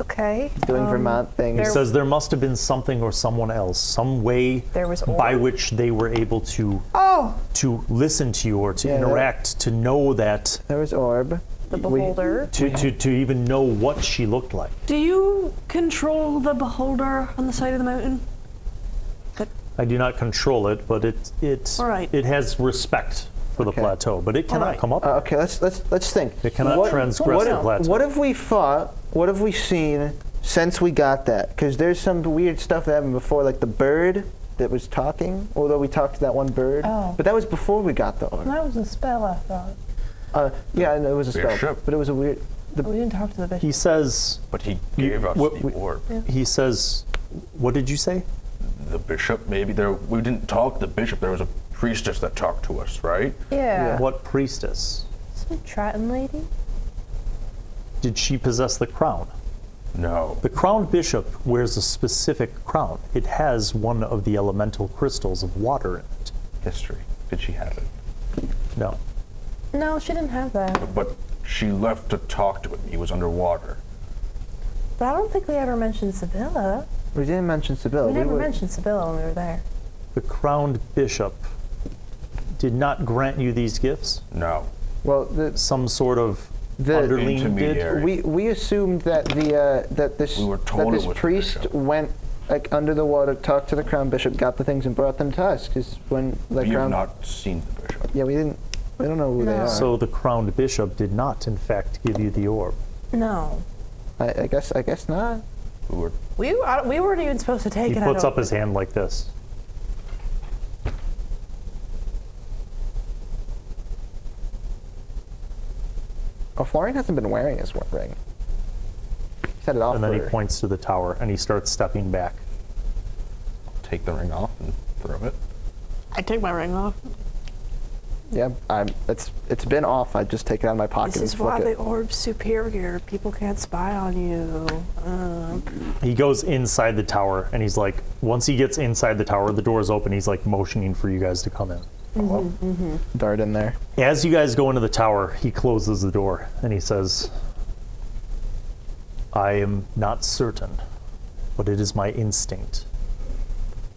Okay. He's Doing um, Vermont things. He says there must have been something or someone else, some way There was by which they were able to Oh, to listen to you or to Yeah, that- interact, to know that, There was Orb. the We- beholder. to, to, to even know what she looked like. Do you control the beholder on the side of the mountain? I do not control it, but it it All right. it has respect for the plateau, but it cannot right. come up. Uh, okay, let's let's let's think. It cannot transgress what, the plateau. What have we fought? What have we seen since we got that? Because there's some weird stuff that happened before, like the bird that was talking. Although we talked to that one bird, Oh. but that was before we got the orb. That was a spell, I thought. Uh, yeah, and it was a spell, Bishop. but it was a weird. The, We didn't talk to the bishop. he says But he You- gave us what- the orb. he says what did you say? The bishop, maybe there. We didn't talk to the bishop. There was a priestess that talked to us, right? yeah. What priestess? Some Triton lady? Did she possess the crown? No. The crowned bishop wears a specific crown. It has one of the elemental crystals of water in it. History. Did she have it? No. No, she didn't have that. But she left to talk to him. He was underwater. But I don't think we ever mentioned Sibylla. We didn't mention Sibylla. We never were- mentioned Sibylla when we were there. The crowned bishop did not grant you these gifts. No. Well, the, Some sort of The underling did. we we assumed that the uh, that this We that this was the priest went like under the water, talked to the crown bishop, got the things, and brought them to us. Because when the we have crown, not seen the bishop. yeah, we didn't. We don't know who they are. So the crowned bishop did not, in fact, give you the orb. No. I, I guess I guess not. We were We, I, we weren't even supposed to take He it. He puts up his hand like this. Oh, Florian hasn't been wearing his ring. He's had it off And then he points to the tower and he starts stepping back. take the ring off and throw it. I take my ring off. Yeah, I'm, it's it's been off. I just take it out of my pocket This and is flick why it. the orb's superior. People can't spy on you. Um, He goes inside the tower and he's like, once he gets inside the tower, the door is open. He's like motioning for you guys to come in. dart in there. As you guys go into the tower, he closes the door and he says, I am not certain, but it is my instinct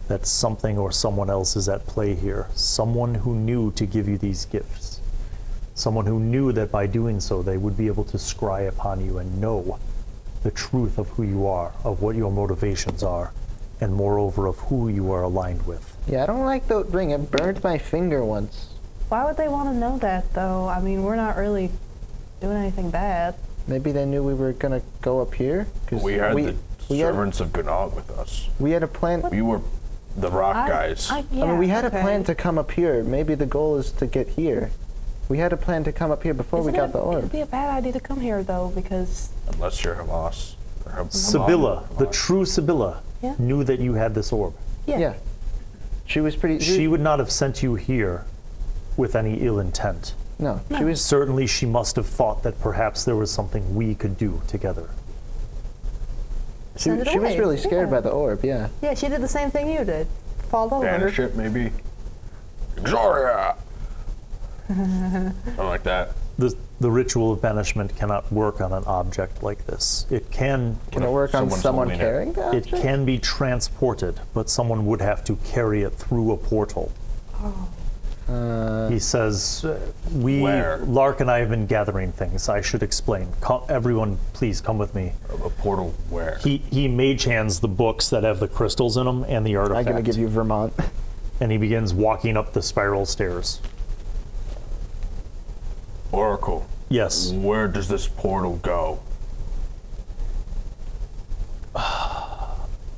that something or someone else is at play here. Someone who knew to give you these gifts. Someone who knew that by doing so they would be able to scry upon you and know the truth of who you are, of what your motivations are, and moreover of who you are aligned with. Yeah, I don't like the ring. It burned my finger once. Why would they want to know that, though? I mean, we're not really doing anything bad. Maybe they knew we were gonna go up here. 'cause We had the we had, servants of Gnog with us. we had a plan. We were the rock I- guys. I, I yeah, mean, we had okay. a plan to come up here. Maybe the goal is to get here. We had a plan to come up here before we Isn't got it, the orb. It'd be a bad idea to come here, though, because Unless you're Hamas. Or Ham- Sibylla, the true Sibylla, Yeah. knew that you had this orb. yeah, Yeah. She was pretty. She would not have sent you here with any ill intent. no, she was. Certainly, she must have thought that perhaps there was something we could do together. She, Send it she was really scared yeah. by the orb. Yeah. yeah, she did the same thing you did. Fall over. Banish it, maybe. Exoria! Something like that. The, the ritual of banishment cannot work on an object like this. It can Can it if work on someone holding it? carrying that? it can be transported, but someone would have to carry it through a portal. Oh. Uh, He says, "We, Where? Lark and I have been gathering things. I should explain. Co- everyone, please come with me." A, a portal where? He he mage hands the books that have the crystals in them and the artifacts. I'm gonna give you Vermont. and he begins walking up the spiral stairs. Oracle. Yes, Where does this portal go?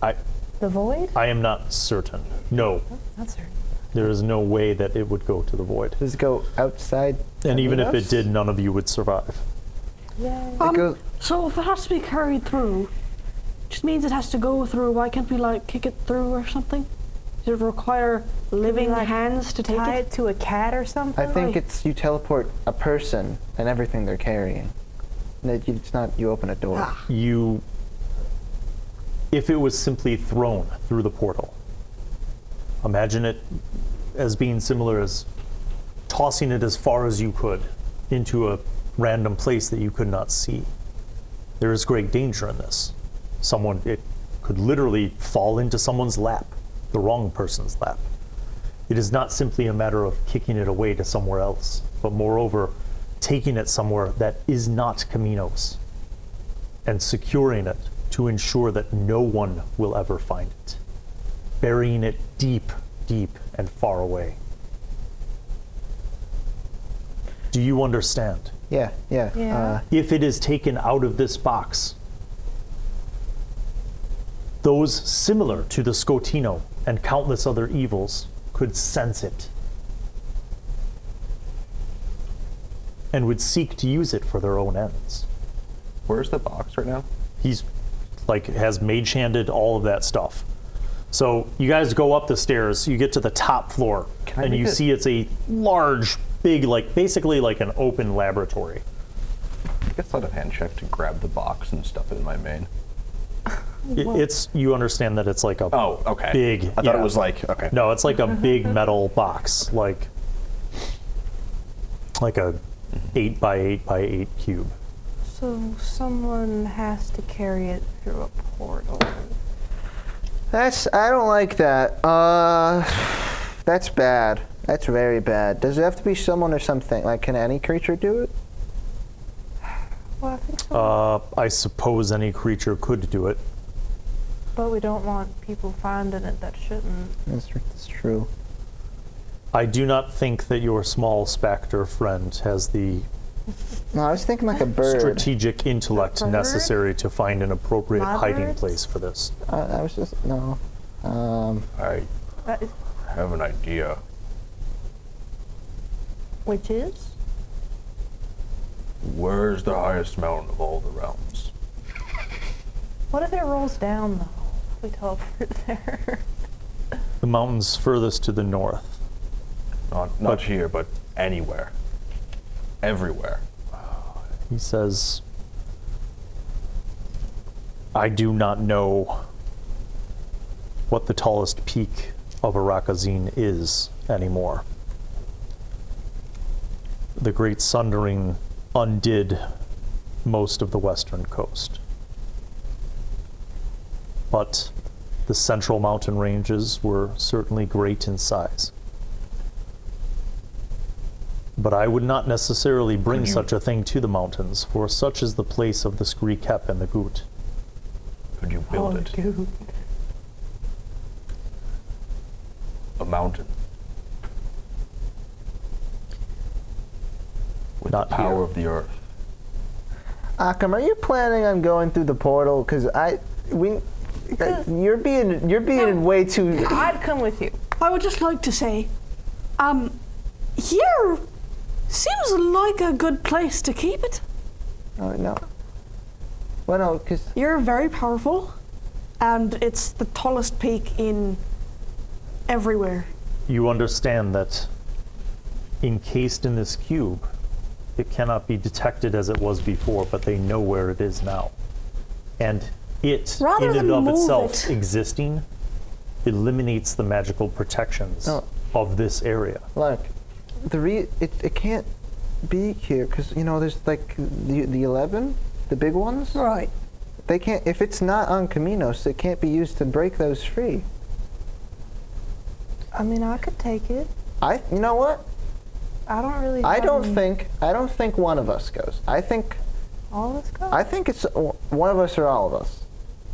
I The void? I am not certain. No, That's certain. There is no way that it would go to the void. Does it go outside? And even if it did, none of you would survive. Yay. Um, it goes, So if it has to be carried through, just means it has to go through. Why can't we like kick it through or something? Does it require living like, hands to take Tie it? it to a cat or something? I think Like- it's you teleport a person and everything they're carrying. That It's not you open a door. Ah. You, if it was simply thrown through the portal, imagine it as being similar as tossing it as far as you could into a random place that you could not see. There is great danger in this. Someone, it could literally fall into someone's lap, the wrong person's lap. It is not simply a matter of kicking it away to somewhere else, but moreover, taking it somewhere that is not Chamenos and securing it to ensure that no one will ever find it, burying it deep, deep, and far away. Do you understand? Yeah, yeah. Yeah. Uh, If it is taken out of this box, those similar to the Scotino and countless other evils could sense it and would seek to use it for their own ends. Where's the box right now? he's like has mage handed all of that stuff. So you guys go up the stairs, you get to the top floor, Can and you it- see it's a large, big, like basically like an open laboratory. I guess I'd have hand check to grab the box and stuff it in my main. It, it's you understand that it's like a Oh, okay. big. I thought yeah. it was like okay. no, it's like a big metal box, like like a eight by eight by eight cube. So someone has to carry it through a portal. That's I don't like that. Uh, that's bad. That's very bad. Does it have to be someone or something? Like, can any creature do it? Well, I think so. Uh, I suppose any creature could do it. but we don't want people finding it that shouldn't. That's, that's true. I do not think that your small specter friend has the No, I was thinking like a bird. strategic intellect bird? necessary to find an appropriate My hiding birds? place for this. I, I was just no. Um, I have an idea. which is? Where's the highest mountain of all the realms? What if it rolls down though? We teleport there. The mountains furthest to the north. Not not But- here, but anywhere. Everywhere. He says, I do not know what the tallest peak of Arakazine is anymore. the Great Sundering undid most of the western coast. But the central mountain ranges were certainly great in size. But I would not necessarily bring you- such a thing to the mountains, for such is the place of the Skrikep and the Goot. Could you build it? A mountain. With Not the power here. of the earth. Ahkum, are you planning on going through the portal? Because I, we, uh, you're being you're being way too. I'd come with you. I would just like to say, um, here seems like a good place to keep it. Oh, no. Well, no, because You're very powerful, and it's the tallest peak in everywhere. You understand that encased in this cube, it cannot be detected as it was before, but they know where it is now. And it, Rather in and of itself, it- existing, eliminates the magical protections No. of this area. look, the re it, it can't be here because you know there's like the the eleven, the big ones. Right. They can't if it's not on Chamenos, it can't be used to break those free. I mean, I could take it. I, you know what? I don't really. I don't any- think I don't think one of us goes. I think all of us go. I think it's uh, one of us or all of us.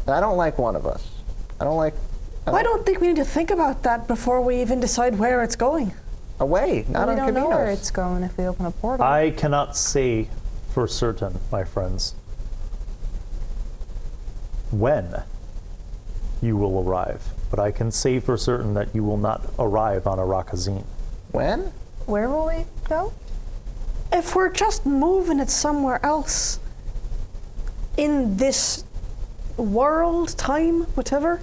And I don't like one of us. I don't like. I I don't think we need to think about that before we even decide where it's going. Away, not we on don't know where it's going if we open a portal. I cannot say for certain, my friends, when you will arrive, but I can say for certain that you will not arrive on Arakazine. When? where will we go? If we're just moving it somewhere else in this world, time, whatever,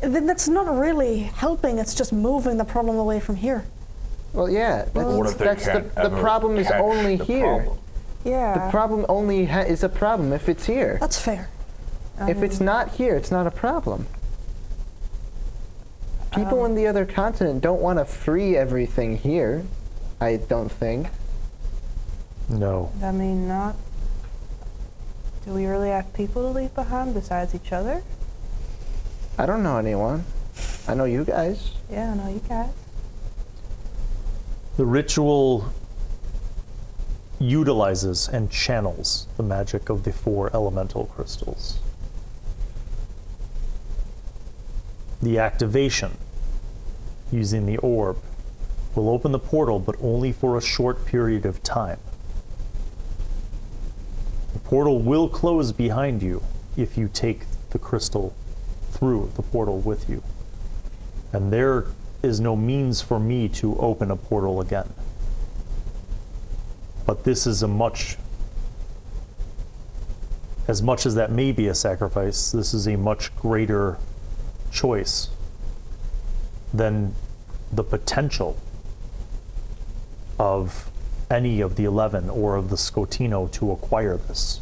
then that's not really helping. It's just moving the problem away from here. Well, yeah. That's, What if they that's can't the, the ever problem is only the here. problem? Yeah. The problem only ha- is a problem if it's here. That's fair. if it's um, not here, it's not a problem. People um, in the other continent don't want to free everything here. I don't think. No. I mean, not. Do we really have people to leave behind besides each other? I don't know anyone. I know you guys. Yeah, I know you guys. The ritual utilizes and channels the magic of the four elemental crystals. The activation using the orb will open the portal, but only for a short period of time. The portal will close behind you if you take the crystal through the portal with you. And there is no means for me to open a portal again. But this is a much, as much as that may be a sacrifice, this is a much greater choice than the potential of any of the 11 or of the Scotino to acquire this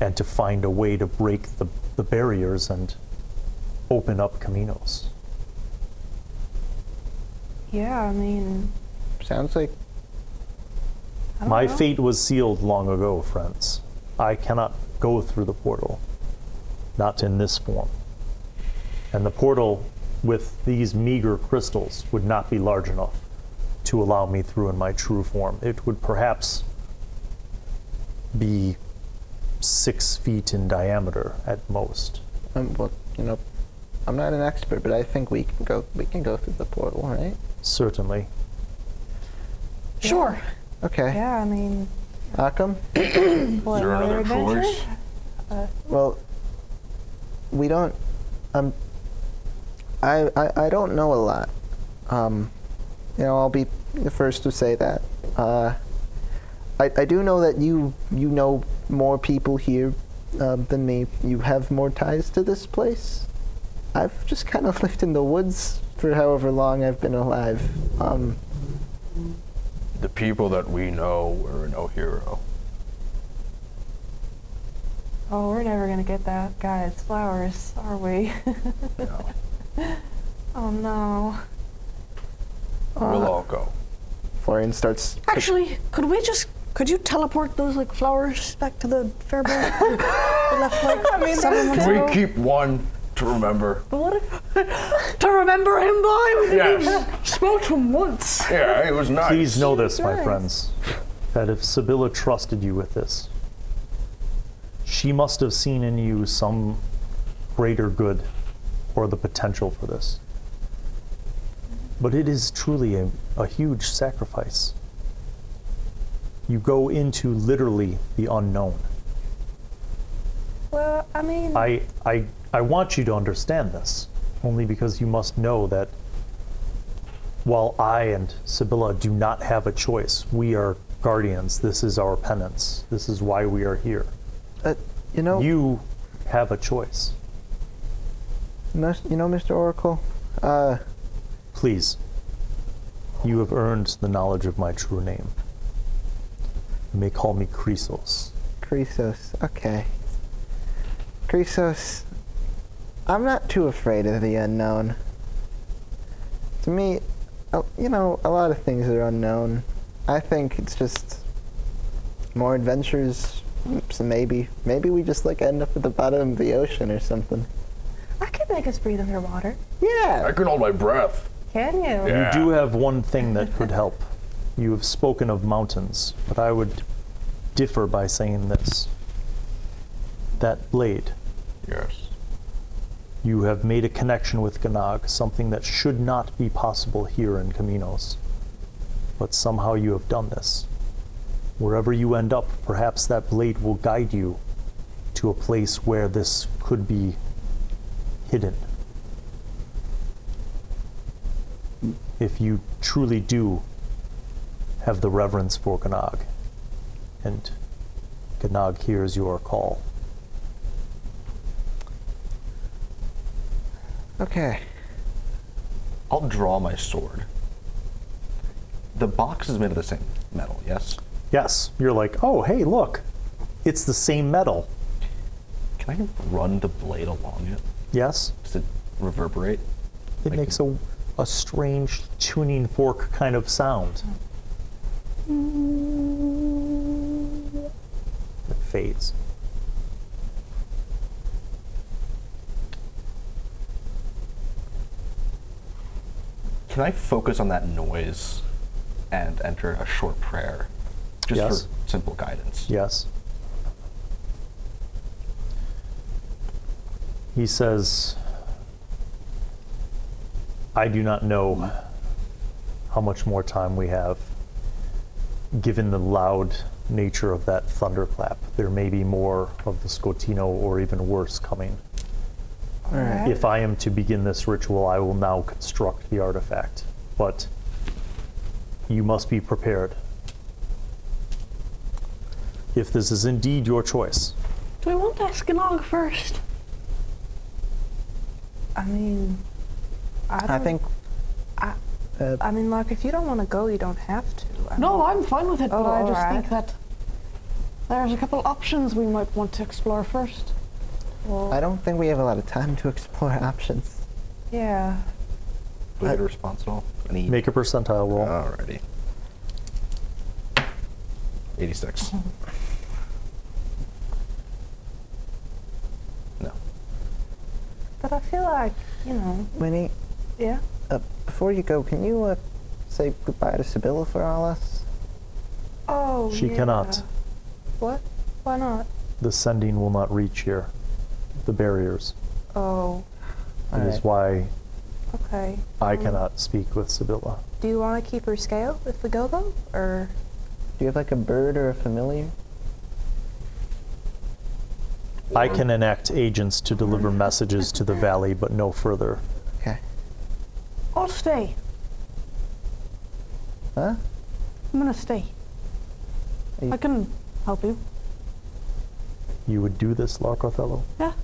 and to find a way to break the, the barriers and open up Chamenos. Yeah, I mean, Sounds like My know. fate was sealed long ago, friends. I cannot go through the portal. Not in this form. And the portal with these meager crystals would not be large enough to allow me through in my true form. It would perhaps be six feet in diameter at most. um, well, you know, I'm not an expert, but I think we can go. We can go through the portal, right? Certainly. Sure. Okay. Yeah, I mean, Ahkum. what, Is there another another adventure? choice? Well, we don't. Um, I, I I don't know a lot. Um, you know, I'll be the first to say that. Uh, I I do know that you you know more people here um, than me. You have more ties to this place. I've just kind of lived in the woods for however long I've been alive. Um, The people that we know were no hero. Oh, we're never gonna get that guy's flowers, are we? No. oh no. we'll all go. Florian starts. Actually, could we just could you teleport those like flowers back to the fairboat? we left like seven months Can ago. we keep one to remember? But what if to remember him by? We didn't Yes. even spoke to him once. Yeah, it was nice. Please know this, my Nice. friends, that if Sibylla trusted you with this, she must have seen in you some greater good or the potential for this. But it is truly a, a huge sacrifice. You go into literally the unknown. well, I mean I, I, I want you to understand this, only because you must know that while I and Sibylla do not have a choice, we are guardians. This is our penance. This is why we are here. Uh, you know, You have a choice. You know, Mr. Oracle. Uh, Please, you have earned the knowledge of my true name. You may call me Chrysos. Chrysos. Okay. Chrysos. I'm not too afraid of the unknown. To me, you know, a lot of things are unknown. I think it's just more adventures. So maybe, maybe we just like end up at the bottom of the ocean or something. I could make us breathe underwater. Yeah. I can hold my breath. Can you? Yeah. You do have one thing that could help. You have spoken of mountains, but I would differ by saying this. That blade, Yes. You have made a connection with Ganag, something that should not be possible here in Chamenos. But somehow you have done this. Wherever you end up, perhaps that blade will guide you to a place where this could be hidden. If you truly do have the reverence for Ganag, and Ganag hears your call. Okay. I'll draw my sword. The box is made of the same metal, yes? Yes, you're like, oh, hey, look, it's the same metal. Can I run the blade along it? Yes, Does it reverberate? it Like- makes a, a strange tuning fork kind of sound. It fades. Can I focus on that noise and enter a short prayer? Just Yes. for simple guidance. Yes. He says, I do not know how much more time we have. Given the loud nature of that thunderclap, there may be more of the Scotino or even worse coming. All right. If I am to begin this ritual, I will now construct the artifact. But you must be prepared. If this is indeed your choice, Do we want to ask Ganag first? I mean, I, I don't- think. I- uh, I mean, like, if you don't want to go, you don't have to. I No, mean, I'm fine with it, but Oh, I just alright. think that there's a couple options we might want to explore first. Well, I don't think we have a lot of time to explore options. yeah. Do I get a response at all? Any? make a percentile roll. Alrighty. 86. No. But I feel like, you know, Winny, yeah. uh, before you go, can you uh, say goodbye to Sibylla for all us? Oh, She yeah. cannot. What? Why not? The sending will not reach here. The barriers. Oh, It is Alright. why okay. I Um, cannot speak with Sibylla. Do you want to keep her scale if we go though, or? Do you have like a bird or a familiar? I can enact agents to deliver messages to the valley, but no further. Okay. I'll stay. Huh? I'm gonna stay. I can help you. You would do this, Lark Othello? Yeah.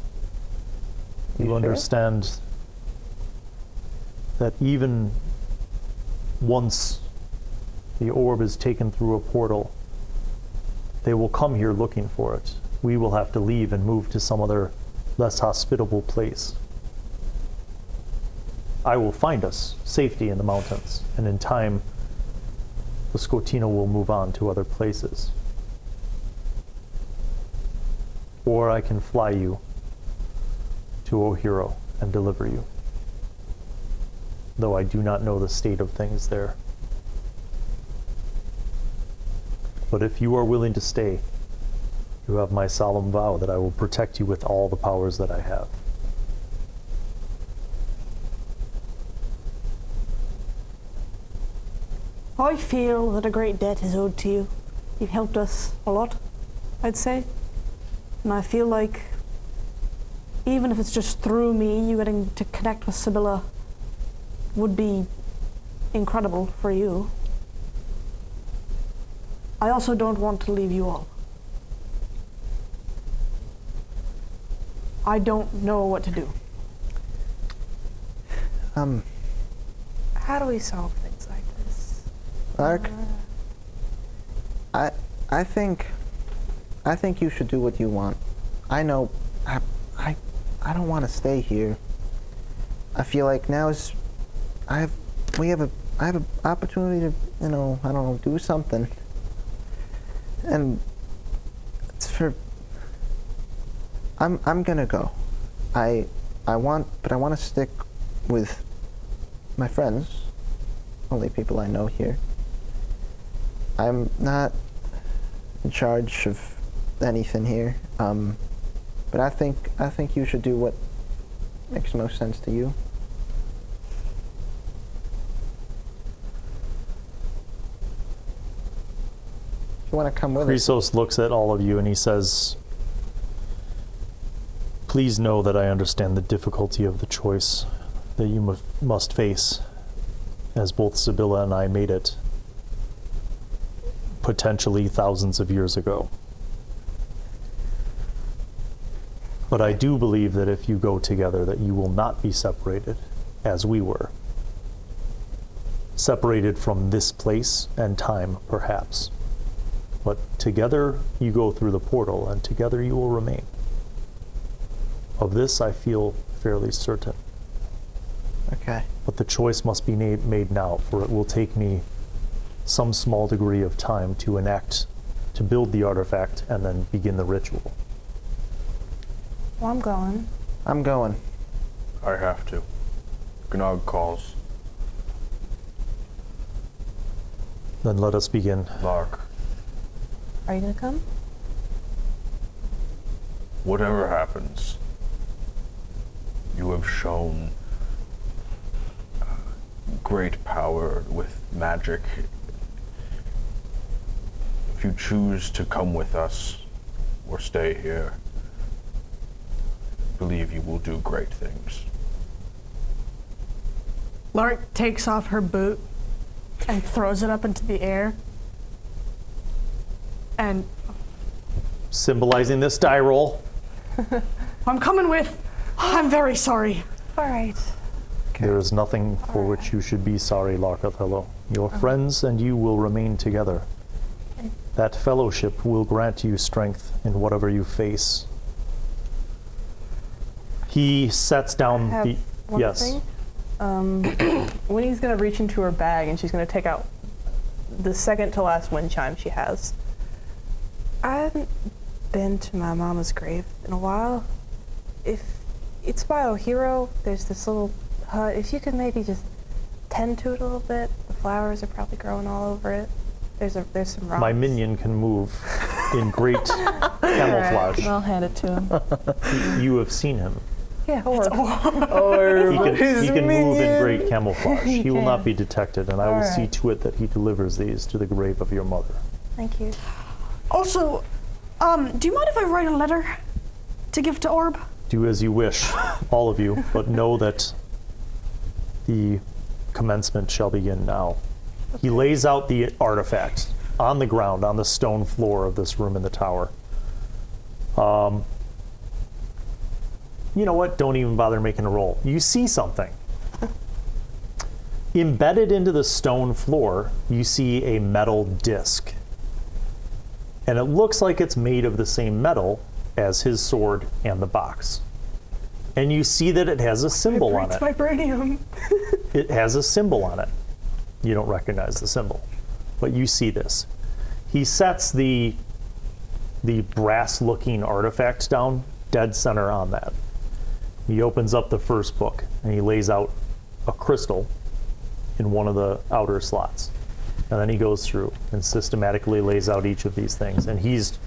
You, You sure? understand that even once the orb is taken through a portal, they will come here looking for it. We will have to leave and move to some other less hospitable place. I will find us safety in the mountains, and in time, the Scotino will move on to other places. Or I can fly you to Ohiro and deliver you. Though I do not know the state of things there. But if you are willing to stay, you have my solemn vow that I will protect you with all the powers that I have. I feel that a great debt is owed to you. You've helped us a lot, I'd say. And I feel like even if it's just through me, you getting to connect with Sibylla would be incredible for you. I also don't want to leave you all. I don't know what to do. Um, How do we solve things like this? Lark, I, I think, I think you should do what you want. I know, I, I, I don't want to stay here. I feel like now is, I have, we have a, I have an opportunity to, you know, I don't know, do something. And it's for. I'm, I'm gonna go. I, I want, but I want to stick with my friends, only people I know here. I'm not in charge of anything here, um, but I think I think you should do what makes most sense to you. If you want to come with Chrysos looks at all of you and he says, Please know that I understand the difficulty of the choice that you mu- must face, as both Sibylla and I made it potentially thousands of years ago. But I do believe that if you go together, that you will not be separated, as we were. Separated from this place and time, perhaps. But together you go through the portal, and together you will remain. Of this I feel fairly certain. okay. But the choice must be made, made now, for it will take me some small degree of time to enact, to build the artifact, and then begin the ritual. Well, I'm going. I'm going. I have to. Gnog calls. Then let us begin. Lark, Are you gonna come? whatever happens, you have shown uh, great power with magic. If you choose to come with us or stay here, I believe you will do great things. Lark takes off her boot and throws it up into the air. And Symbolizing this die roll. I'm coming with. I'm very sorry. All right. There is nothing for which you should be sorry, Lark Othello. Your oh. friends and you will remain together. That fellowship will grant you strength in whatever you face. He sets down have the. one yes. thing. Um, Winny's gonna reach into her bag and she's gonna take out the second to last wind chime she has. I haven't been to my mama's grave in a while. If it's by Ohiro, there's this little hut. If you could maybe just tend to it a little bit, the flowers are probably growing all over it. There's a there's some rocks. My minion can move in great camouflage. I'll hand it to him. You have seen him. Yeah, or He can, he can move in great camouflage. He will not be detected, and I will see to it that he delivers these to the grave of your mother. thank you. Also, um, do you mind if I write a letter to give to Orb? Do as you wish, all of you, but know that the commencement shall begin now. He lays out the artifact on the ground, on the stone floor of this room in the tower. Um, you know what? Don't even bother making a roll. You see something. Embedded into the stone floor, you see a metal disc. And it looks like it's made of the same metal as his sword and the box. And you see that it has a symbol on It's it. vibranium. It has a symbol on it. You don't recognize the symbol, but you see this. He sets the the brass-looking artifact down dead center on that. He opens up the first book and he lays out a crystal in one of the outer slots. And then he goes through and systematically lays out each of these things. And he's,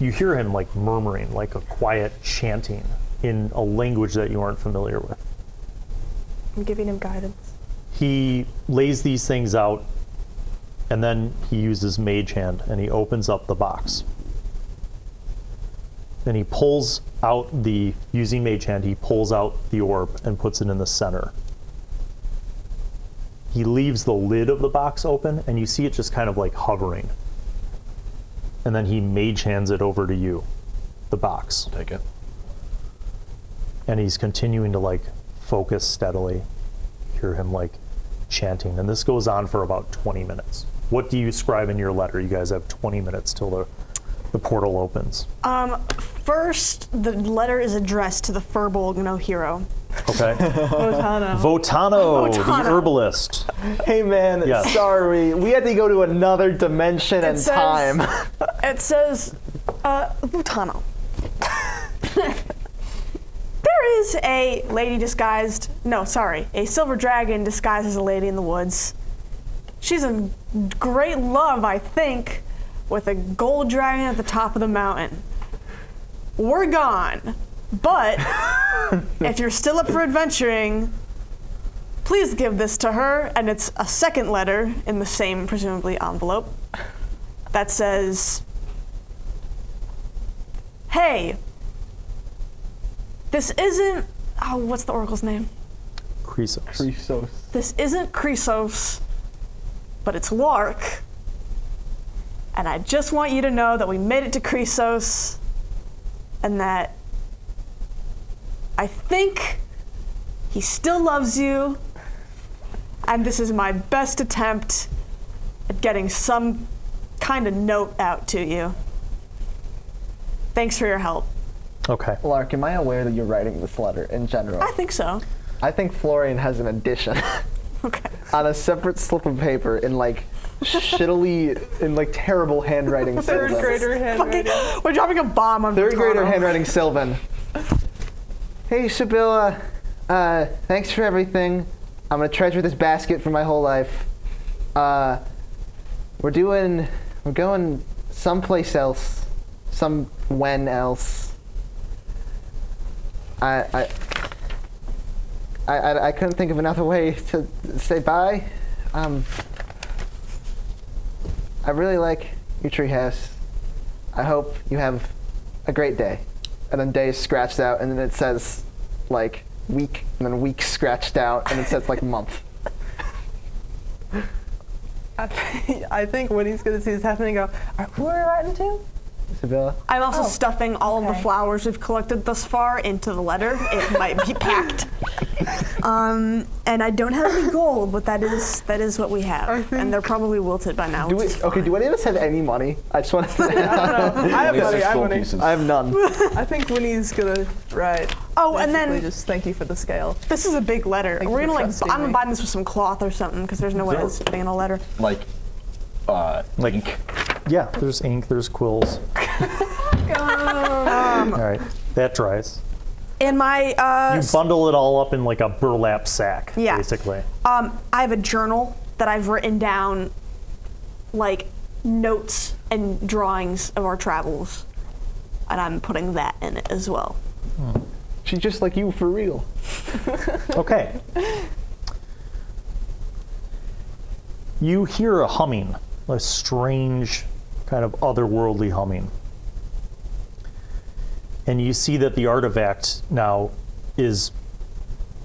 you hear him like murmuring, like a quiet chanting in a language that you aren't familiar with. I'm giving him guidance. He lays these things out and then he uses Mage Hand and he opens up the box. Then he pulls out the, using Mage Hand, he pulls out the orb and puts it in the center. He leaves the lid of the box open and you see it just kind of like hovering. And then he Mage Hands it over to you, the box. Take it. And he's continuing to like focus steadily. Hear him like chanting. And this goes on for about 20 minutes. What do you scribe in your letter? You guys have 20 minutes till the, the portal opens. Um, first, the letter is addressed to the Furbolg no hero. Okay. Botana. Votano, the herbalist. Hey man, Yes. sorry. We had to go to another dimension and says- time. It says, uh, Butano. there is a lady disguised, no, sorry, a silver dragon disguised as a lady in the woods. She's in great love, I think, with a gold dragon at the top of the mountain. We're gone. But if you're still up for adventuring, please give this to her. And it's a second letter in the same, presumably, envelope that says, Hey, this isn't. Oh, what's the oracle's name? Chrysos. Chrysos. This isn't Chrysos, but it's Lark. And I just want you to know that we made it to Chrysos and that I think he still loves you. And this is my best attempt at getting some kind of note out to you. Thanks for your help. Okay. Lark, am I aware that you're writing this letter in general? I think so. I think Florian has an addition Okay. on a separate slip of paper in like shittily, in like terrible handwriting. Third Sylvan. grader handwriting. We're dropping a bomb on Third grader handwriting Sylvan. Hey Sibylla, uh, thanks for everything. I'm gonna treasure this basket for my whole life. Uh, we're doing, we're going someplace else, some when else. I, I, I, I, I couldn't think of another way to say bye. Um, I really like your treehouse. I hope you have a great day. And then day is scratched out, and then it says like week, and then week scratched out, and it says like month. I think, I think what he's gonna see is happening. And go, "Are- who are we writing to? Sibylla? I'm also Oh, stuffing all of the flowers we've collected thus far into the letter. It might be packed. Um, and I don't have any gold, but that is that is what we have. And they're probably wilted by now. Do we, okay, do any of us have any money? I just want to. I don't know. I have money. I have money. pieces. I have none. I think Winny's gonna write. Oh, and basically then just thank you for the scale. this is a big letter. Thank We're gonna like trusting I'm gonna me. bind this with some cloth or something because there's no way Is it's there- fitting in a letter. Like, uh, Like, yeah, there's ink, there's quills. all right, that dries. And my uh, You bundle it all up in like a burlap sack, Yeah. basically. Um, I have a journal that I've written down, like notes and drawings of our travels, and I'm putting that in it as well. She's just like you for real. Okay. You hear a humming, a strange, kind of otherworldly humming. And you see that the artifact now is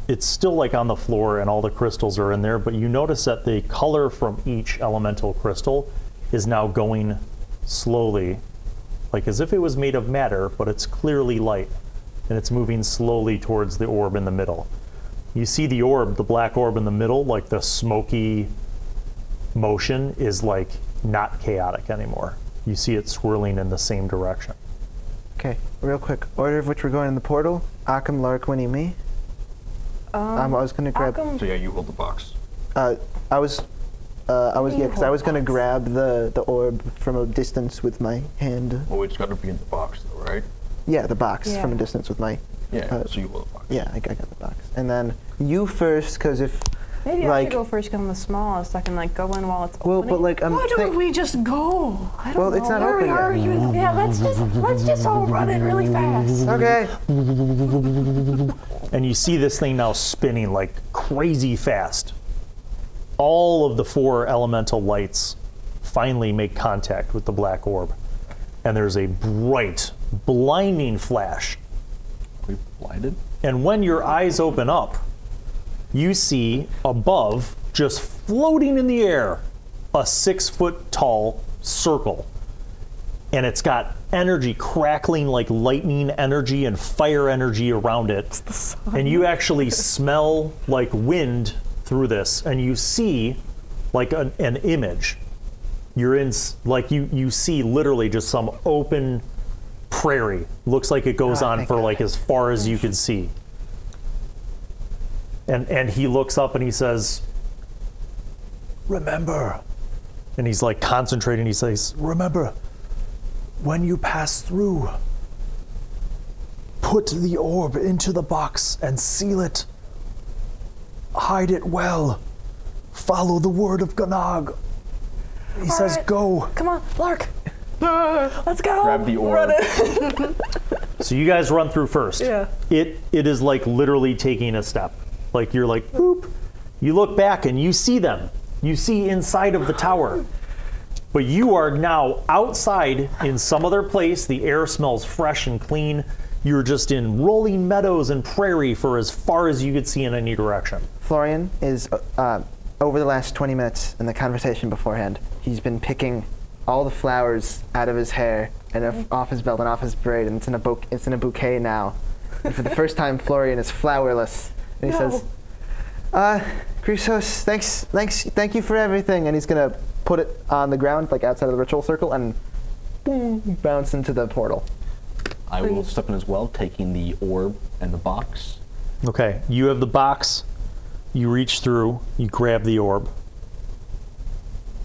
it's still like on the floor and all the crystals are in there, but you notice that the color from each elemental crystal is now going slowly, like as if it was made of matter, but it's clearly light and it's moving slowly towards the orb in the middle. You see the orb, the black orb in the middle, like the smoky motion is like not chaotic anymore. You see it swirling in the same direction. Okay, real quick. Order of which we're going in the portal. Ahkum, Lark, Winny, me. Um, I was gonna grab. Ahkum, so yeah, you hold the box. Uh, I was Uh, I was yeah, because I was gonna box. grab the the orb from a distance with my hand. Well, it's got to be in the box, though, right? Yeah, the box from a distance with my. Yeah, Uh, so you will the box. Yeah, I, I got the box. And then you first, because if Maybe I should go first, because I'm the smallest. I can like go in while it's well, opening. but like I'm Why don't we just go? I don't well, know. it's not Where open are yet. you? Yeah, let's just let's just all run in really fast. Okay. and you see this thing now spinning like crazy fast. All of the four elemental lights finally make contact with the black orb, and there's a bright, blinding flash. We blinded? And when your eyes open up, you see above, just floating in the air, a six foot tall circle. And it's got energy crackling like lightning energy and fire energy around it. And you actually smell like wind through this, and you see like an, an image. You're in, like, you, you see literally just some open prairie. Looks like it goes Ah, on for God. like as far as you can see. And and he looks up and he says, "Remember." And he's like concentrating. He says, "Remember, when you pass through, put the orb into the box and seal it. Hide it well. Follow the word of Ganag." He says, right. "Go." Come on, Lark. Let's go. Grab the orb. Run it. So you guys run through first. Yeah. It it is like literally taking a step. Like you're like boop. You look back and you see them. You see inside of the tower. But you are now outside in some other place. The air smells fresh and clean. You're just in rolling meadows and prairie for as far as you could see in any direction. Florian is uh, uh, over the last 20 minutes in the conversation beforehand. He's been picking all the flowers out of his hair and off- off his belt and off his braid, and it's in a bou- it's in a bouquet now. And for the first time, Florian is flowerless, and he says, "Uh, Chrysos, thanks, thanks, thank you for everything." And he's gonna put it on the ground, like outside of the ritual circle, and boom, bounce into the portal. I will step in as well, taking the orb and the box. Okay, you have the box. You reach through. You grab the orb.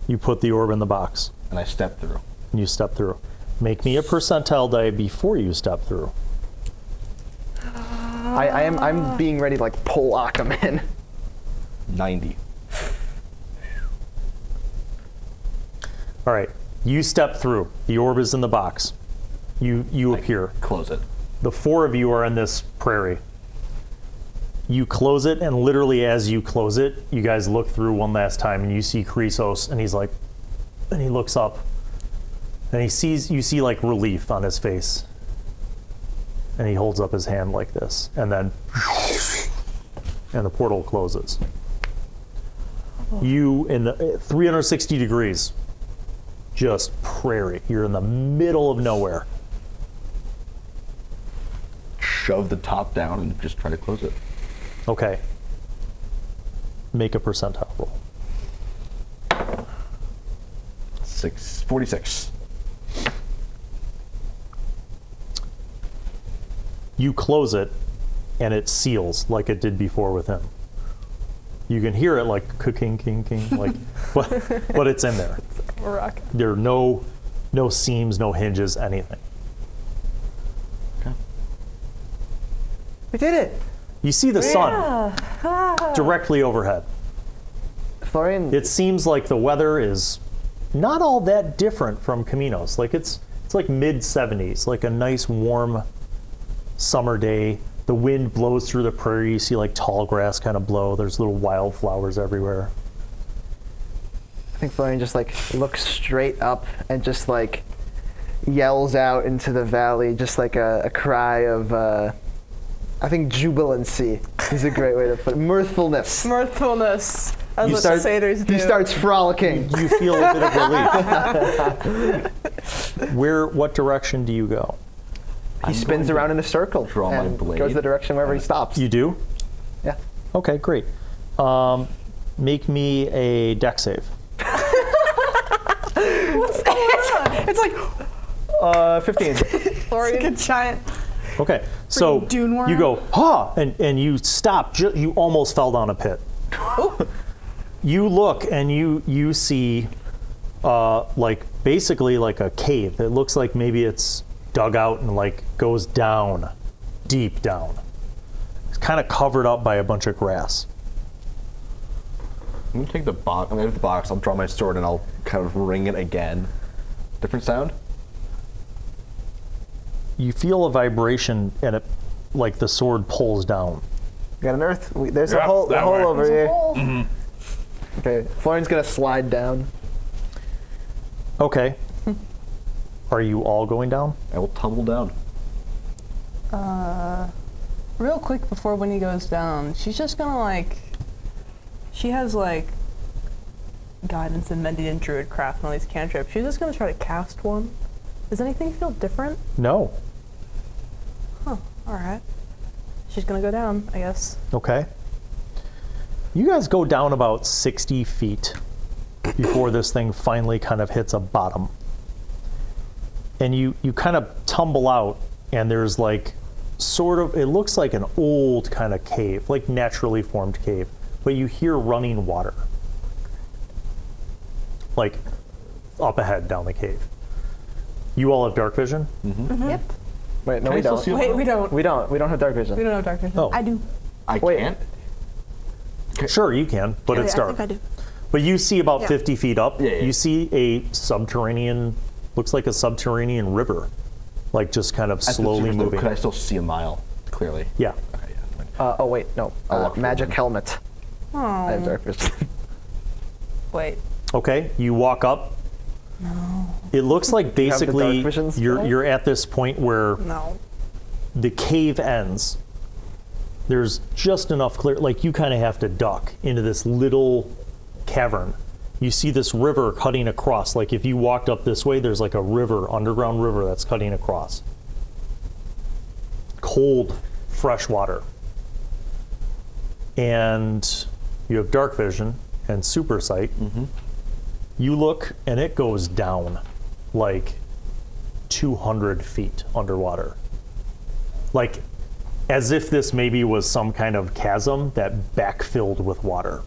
You put the orb in the box. and I step through. and you step through. Make me a percentile die before you step through. I, I am I'm oh. being ready to like pull Ahkum in. 90. All right, you step through. The orb is in the box. You you appear. Close it. The four of you are in this prairie. You close it, and literally as you close it, you guys look through one last time, and you see Chrysos, and he's like, and he looks up, and he sees you see like relief on his face, and he holds up his hand like this, and then, and the portal closes. You in the 360 degrees, just prairie. You're in the middle of nowhere. Shove the top down and just try to close it. Okay. Make a percentile roll. Six, 46. You close it, and it seals like it did before with him. You can hear it like king, king, king, like, but but it's in there. Rock. There are no no seams, no hinges, anything. We did it, You see the sun directly overhead. Florian. It seems like the weather is not all that different from Chamenos. Like it's it's like mid 70s, like a nice warm summer day. The wind blows through the prairie. You see like tall grass kind of blow. There's little wildflowers everywhere. I think Florian just like looks straight up and just like yells out into the valley, just like a, a cry of, uh, I think, jubilancy is a great way to put it. Mirthfulness. Mirthfulness. As You what start- the satyrs do. He starts frolicking. You feel a bit of relief. Where? What direction do you go? He spins going to around in a circle draw my and blade. goes the direction wherever he stops. You do? yeah. Okay, great. Um, make me a dex save. it's like Uh, 15. Florian. Like a giant. Okay, so dune worm? you go ha, and and you stop. Ju- you almost fell down a pit. you look and you you see uh, like basically like a cave. It looks like maybe it's dug out and like goes down, deep down. It's kind of covered up by a bunch of grass. I'm gonna take the box. I'm gonna have the box. I'll draw my sword and I'll kind of ring it again. Different sound. You feel a vibration and it like the sword pulls down. Got an earth. We, there's a hole, a hole way. over here. Mm-hmm. Okay, Florian's gonna slide down. Okay. Are you all going down? I will tumble down. Uh, real quick before Winny goes down, she's just gonna like. She has like guidance and mending and druid craft and all these cantrips. She's just gonna try to cast one. Does anything feel different? No. Huh. All right. She's gonna go down, I guess. Okay. You guys go down about 60 feet before this thing finally kind of hits a bottom. And you, you kind of tumble out, and there's like sort of, it looks like an old kind of cave, like naturally formed cave, but you hear running water. Like up ahead down the cave. You all have dark vision? Mm-hmm. Mm-hmm. Yep. Wait, no, Can we don't. Wait, we don't. We don't. We don't have dark vision. We don't have dark vision. Oh. I do. I Wait. can't. Sure, you can, but it's I dark. think I do. But you see about Yeah. 50 feet up, Yeah, yeah. you see a subterranean, looks like a subterranean river, like just kind of slowly secret though, moving. Could I still see a mile clearly? yeah. Okay, yeah. Uh, oh wait, no. Uh, magic one. helmet. I have Oh. dark vision. Wait. Okay, you walk up. No. It looks like have the dark basically vision you're you're at this point where No. the cave ends. There's just enough clear, like you kind of have to duck into this little cavern. You see this river cutting across. Like if you walked up this way, there's like a river, underground river that's cutting across. Cold, fresh water. And you have dark vision and super sight. Mm-hmm. You look and it goes down like 200 feet underwater like as if this maybe was some kind of chasm that backfilled with water.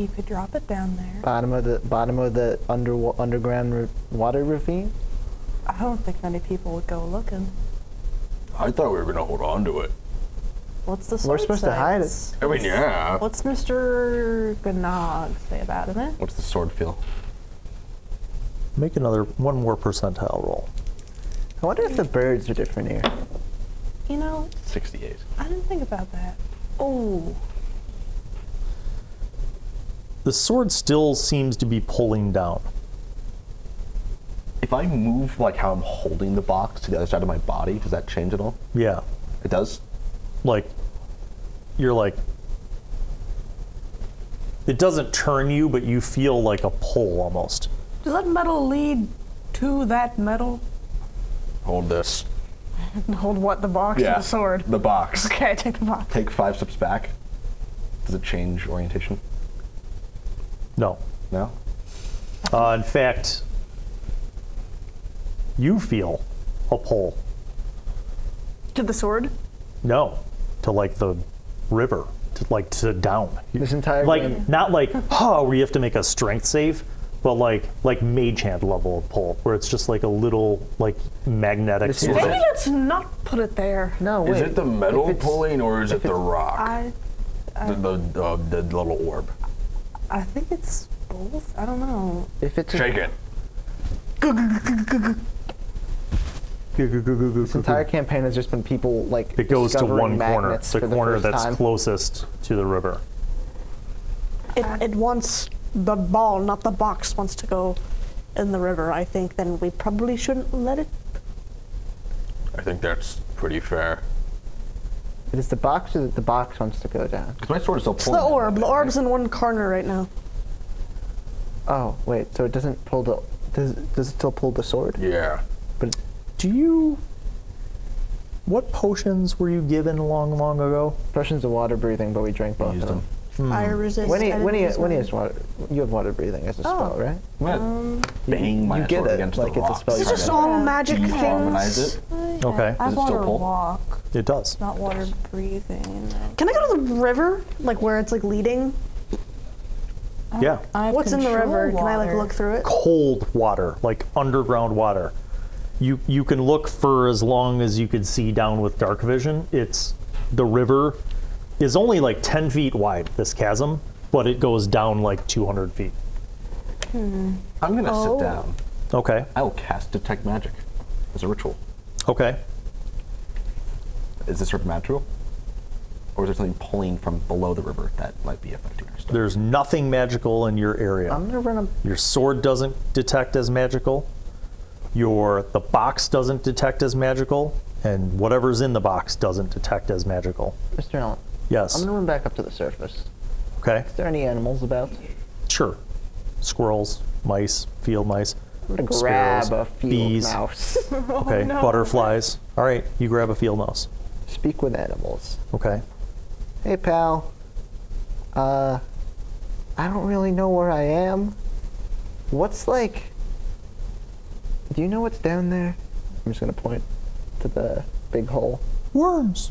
You could drop it down there. bottom of the bottom of the under underground ra- water ravine. I don't think many people would go looking. I thought we were gonna hold on to it. What's the We're sword supposed to hide it. I mean, yeah. What's Mr. Gnog say about it? eh? What's the sword feel? Make another one more percentile roll. I wonder if the birds are different here. You know, 68. I didn't think about that. Oh, The sword still seems to be pulling down. If I move like how I'm holding the box to the other side of my body, does that change at all? Yeah. It does. Like you're like it doesn't turn you, but you feel like a pull almost. Does that metal lead to that metal? Hold this. Hold what? The box Yeah. or the sword? The box. Okay, I take the box. Take five steps back. Does it change orientation? No. No. Uh, in fact, you feel a pull. To the sword? No, to like the river, to like to down. This entire like game- not like huh, where you have to make a strength save, but like like mage hand level of pull, where it's just like a little like magnetic This is sort of. Maybe let's not put it there. No, wait. Is it the metal pulling or is it the rock? I the the, uh, the little orb. I think it's both. I don't know. If it's a, Shake it. this entire campaign has just been people like It goes to one corner, magnets the corner that's time. closest to the river. It, it wants the ball, not the box, wants to go in the river. I think then we probably shouldn't let it. I think that's pretty fair. It is the box or the box wants to go down. Because my sword is still It's the orb. The orb's in one corner right now. Oh wait, so it doesn't pull the does does it still pull the sword? Yeah. But Do you? What potions were you given long, long ago? potions of water breathing, but we drank both Used of them. Them. Fire resist. When he I when he didn't when he has water, you have water breathing as a oh. spell, right? I'm um, bang my you get it against like the it's a spell. This you just get. all magic Do you harmonize things. it? Okay, I have Does it still water pull? walk, it does. not water breathing. Can I go to the river, like where it's like leading? Yeah. I What's in the control river? Can I like look through it? Cold water, like underground water. You you can look for as long as you can see down with dark vision. It's the river is only like 10 feet wide, this chasm, but it goes down like 200 feet. Hmm. I'm gonna Oh. sit down. Okay. I will cast detect magic as a ritual. Okay. Is this sort of magical? Or is there something pulling from below the river that might be affecting our stuff? There's nothing magical in your area. I'm gonna run a Your sword doesn't detect as magical. Your the box doesn't detect as magical, and whatever's in the box doesn't detect as magical. Mr. Allan. Yes. I'm gonna run back up to the surface. Okay. Is there any animals about? Sure. Squirrels, mice, field mice. I'm gonna grab Sparrows, a field bees. mouse. Okay. Butterflies. All right. You grab a field mouse. Speak with animals. Okay. Hey, pal. Uh, I don't really know where I am. What's like? Do you know what's down there? I'm just gonna point to the big hole. Worms.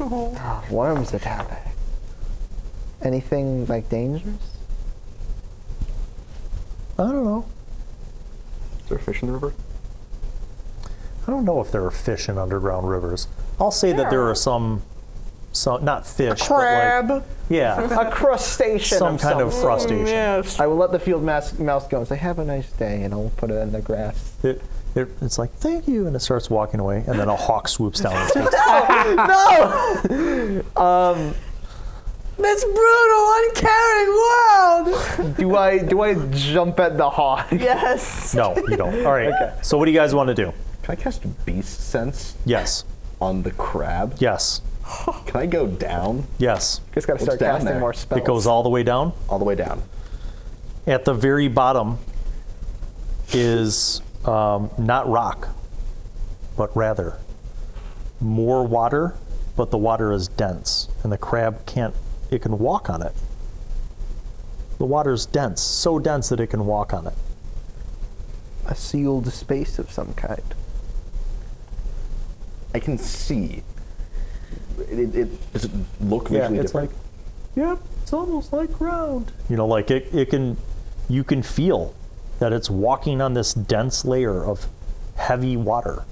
Oh, worms are down there. Anything like dangerous? I don't know. Is there fish in the river? I don't know if there are fish in underground rivers. I'll say that there are some, some not fish, Crab. but like yeah, A crustacean. some of kind of sort. crustacean. Mm, yes. I will let the field mouse, mouse go and say, "Have a nice day," and I'll put it in the grass. It, it, it's like thank you, and it starts walking away, and then a hawk swoops down and takes no. um, This brutal, uncaring world. do I do I jump at the hawk? yes. No, you don't. All right. Okay. So what do you guys want to do? Can I cast beast sense Yes. on the crab? Yes. Can I go down? Yes. Just gotta start down casting there? more spells. It goes all the way down. All the way down. At the very bottom is um, not rock, but rather more water, but the water is dense, and the crab can't. It can walk on it. The water's dense, so dense that it can walk on it. a sealed space of some kind. I can see. It, it, does it look visually yeah, it's different? like, yep, it's almost like ground. You know, like it, it can, you can feel that it's walking on this dense layer of heavy water.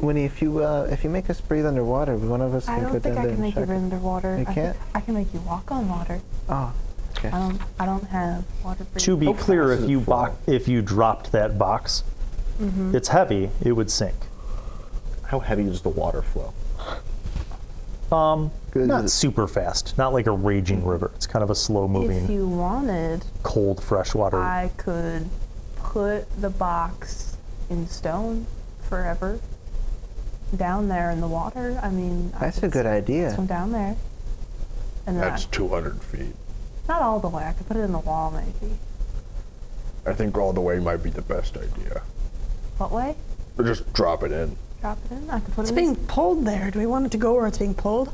Winny, if you uh, if you make us breathe underwater, one of us can I go don't think down I there can make you breathe underwater. You I can't? Think I can make you walk on water. Oh, okay. I don't. I don't have water breathing. To be How clear, if you bo- if you dropped that box, it's heavy. It would sink. How heavy does the water flow? Um, Good. Not super fast. Not like a raging river. It's kind of a slow moving. If you wanted, cold, fresh water. I could put the box in stone forever down there in the water. I mean, That's a good idea. Swim down there, and That's I, 200 feet. not all the way. I could put it in the wall, maybe. I think all the way might be the best idea. What way? Or just drop it in. Drop it in. I could put It's it. It's being pulled there. Do we want it to go where it's being pulled?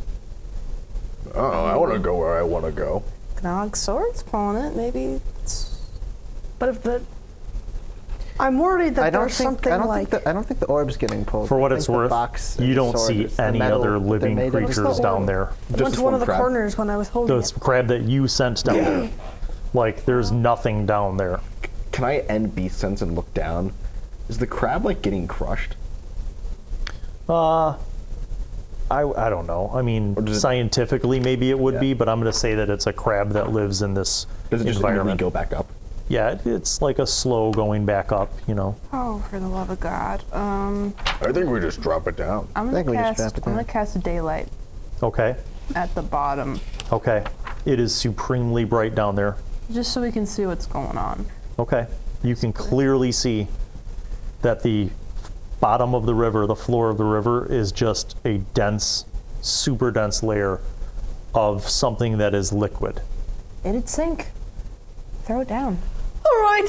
Oh, I want to go where I want to go. Gnog sword's pulling it. Maybe. It's, But if the, I'm worried that I don't there's think something I don't like. think the, I don't think the orb's getting pulled. For what it's worth, box you don't see any other living creatures the down there. I Just went to one one of the crab? corners when I was holding The it. crab that you sent down there. Like, there's nothing down there. Can I end beast sense and look down? Is the crab like getting crushed? Uh, I, I don't know. I mean, Or it- scientifically, maybe it would Yeah. be, but I'm going to say that it's a crab that lives in this Does it just immediately environment. go back up? Yeah, it, it's like a slow going back up, you know. oh, for the love of God. Um, I think we just drop it down. I'm gonna cast. drop I'm gonna cast daylight Okay, at the bottom, okay. It is supremely bright down there. just so we can see what's going on. Okay. You can clearly see that the bottom of the river, the floor of the river, is just a dense, super dense layer of something that is liquid. It'd sink. Throw it down. All right.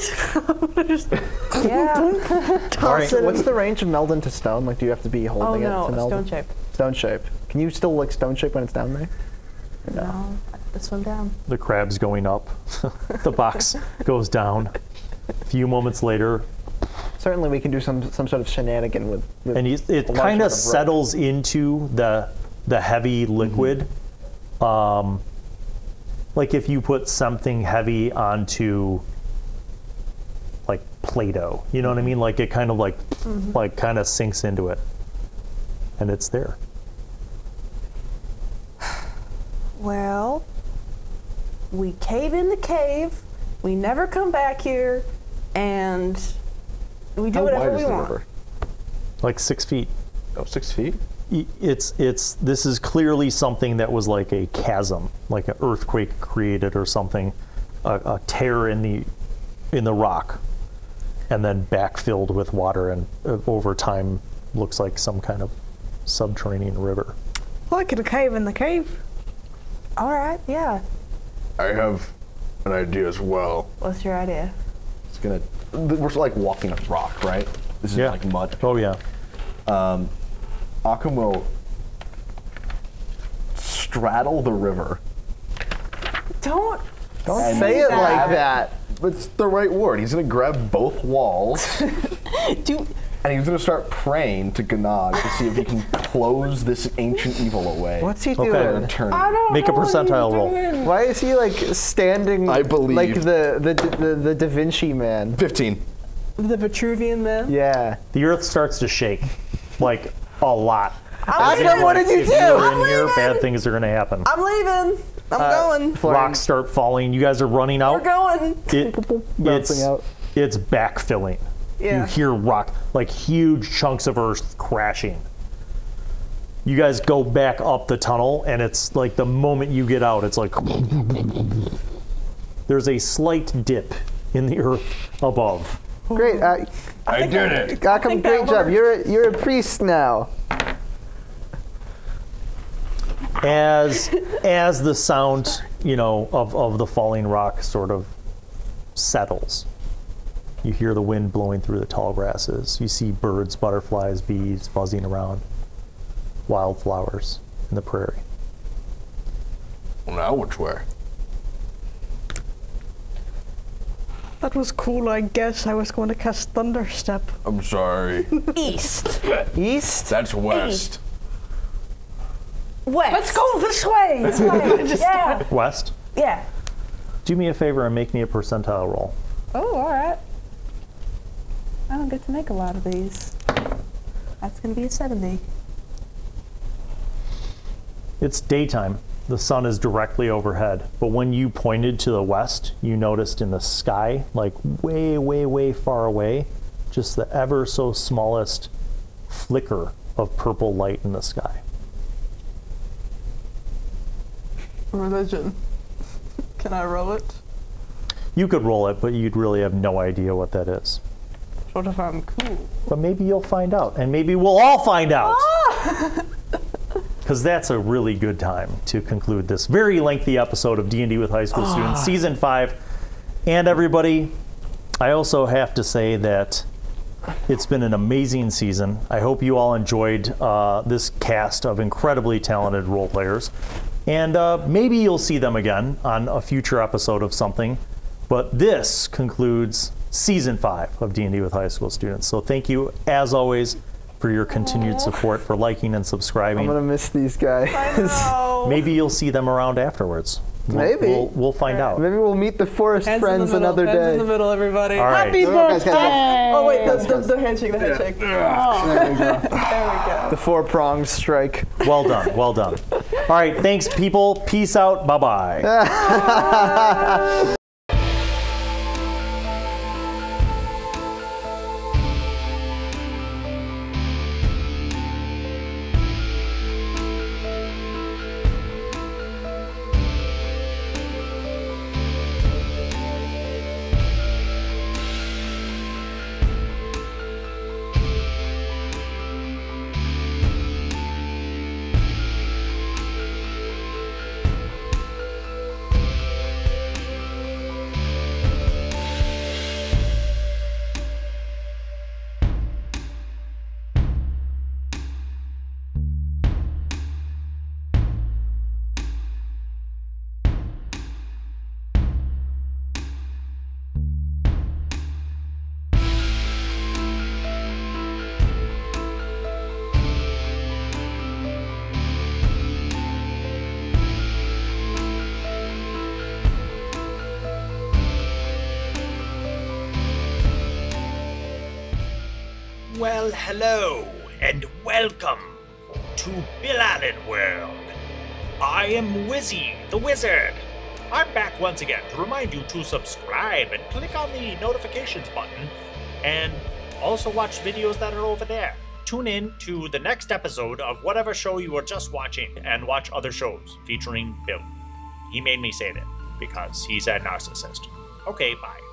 Just Yeah. toss it. What's the range of meld into stone? Like, do you have to be oh holding it no, to meld? stone shape. Stone shape. Can you still like stone shape when it's down there? No, I have to swim down. The crab's going up. the box goes down. A few moments later, Certainly, we can do some some sort of shenanigan with. with and you- it kind amount of rope. settles into the the heavy liquid. Um, like if you put something heavy onto like Play-Doh. You know what I mean? Like it kind of like like kind of sinks into it. And it's there. Well, we cave in the cave. We never come back here, and we do How whatever wide we is the want. river? Like 6 feet. Oh, six feet? Y- It's it's this is clearly something that was like a chasm, like an earthquake created or something, a, a tear in the in the rock, and then backfilled with water, and uh, over time looks like some kind of subterranean river. Like in a cave in the cave. All right, yeah. I have an idea as well. What's your idea? It's gonna. We're like walking on rock, right? This is Yeah. like mud. Oh yeah. Um, Ahkum will straddle the river. Don't. Don't And say it like that. It's the right word. He's gonna grab both walls Do. And he's gonna start praying to Ganag to see if he can close this ancient evil away. What's he doing? And turn. I don't Make a know what percentile roll. Why is he like standing I believe. like the the, the the Da Vinci man? Fifteen. The Vitruvian man. Yeah. The earth starts to shake, like a lot. Ahkum, what did you If you're do? in here, bad things are gonna happen. I'm leaving. I'm uh, going. Rocks start falling. You guys are running out. We're going. it, it's, out. it's backfilling. You hear rock, like huge chunks of earth crashing. You guys go back up the tunnel, and it's like the moment you get out, it's like there's a slight dip in the earth above. Great. Uh, I, did it. Ahkum, think great job. You're a, you're a priest now. As as the sound, you know, of, of the falling rock sort of settles, you hear the wind blowing through the tall grasses. You see birds, butterflies, bees buzzing around, wildflowers in the prairie. Well, now which way? That was cool, I guess. I was going to cast Thunderstep. I'm sorry. East. East. That's west. West. Let's go this way. This way. yeah. West, Yeah. do me a favor and make me a percentile roll. Oh, all right. I don't get to make a lot of these. That's gonna be a 70. It's daytime. The sun is directly overhead. But when you pointed to the west, you noticed in the sky, like way, way, way far away, just the ever so smallest flicker of purple light in the sky. Religion. Can I roll it? You could roll it, but you'd really have no idea what that is. What if I'm cool? But maybe you'll find out, and maybe we'll all find out. Because that's a really good time to conclude this very lengthy episode of D&D with high school students, season five. And everybody, I also have to say that it's been an amazing season. I hope you all enjoyed uh, this cast of incredibly talented role players. And uh, maybe you'll see them again on a future episode of something. But this concludes season five of D&D with high school students. So thank you, as always, for your continued support, for liking and subscribing. I'm gonna miss these guys. Maybe you'll see them around afterwards. We'll- Maybe. We'll, we'll find out. Maybe we'll meet the forest Hands friends in the another Hands in the middle, everybody. All right. Happy Guys, guys, birthday! guys. Oh wait, the, the, the handshake, the handshake. Oh. There we go. The four pronged strike. Well done. Well done. All right. Thanks, people. Peace out. Bye bye. hello, and welcome to Bill Allan World. I am Wizzy, the Wizard. I'm back once again to remind you to subscribe and click on the notifications button, and also watch videos that are over there. Tune in to the next episode of whatever show you were just watching and watch other shows featuring Bill. He made me say that because he's a narcissist. Okay, bye.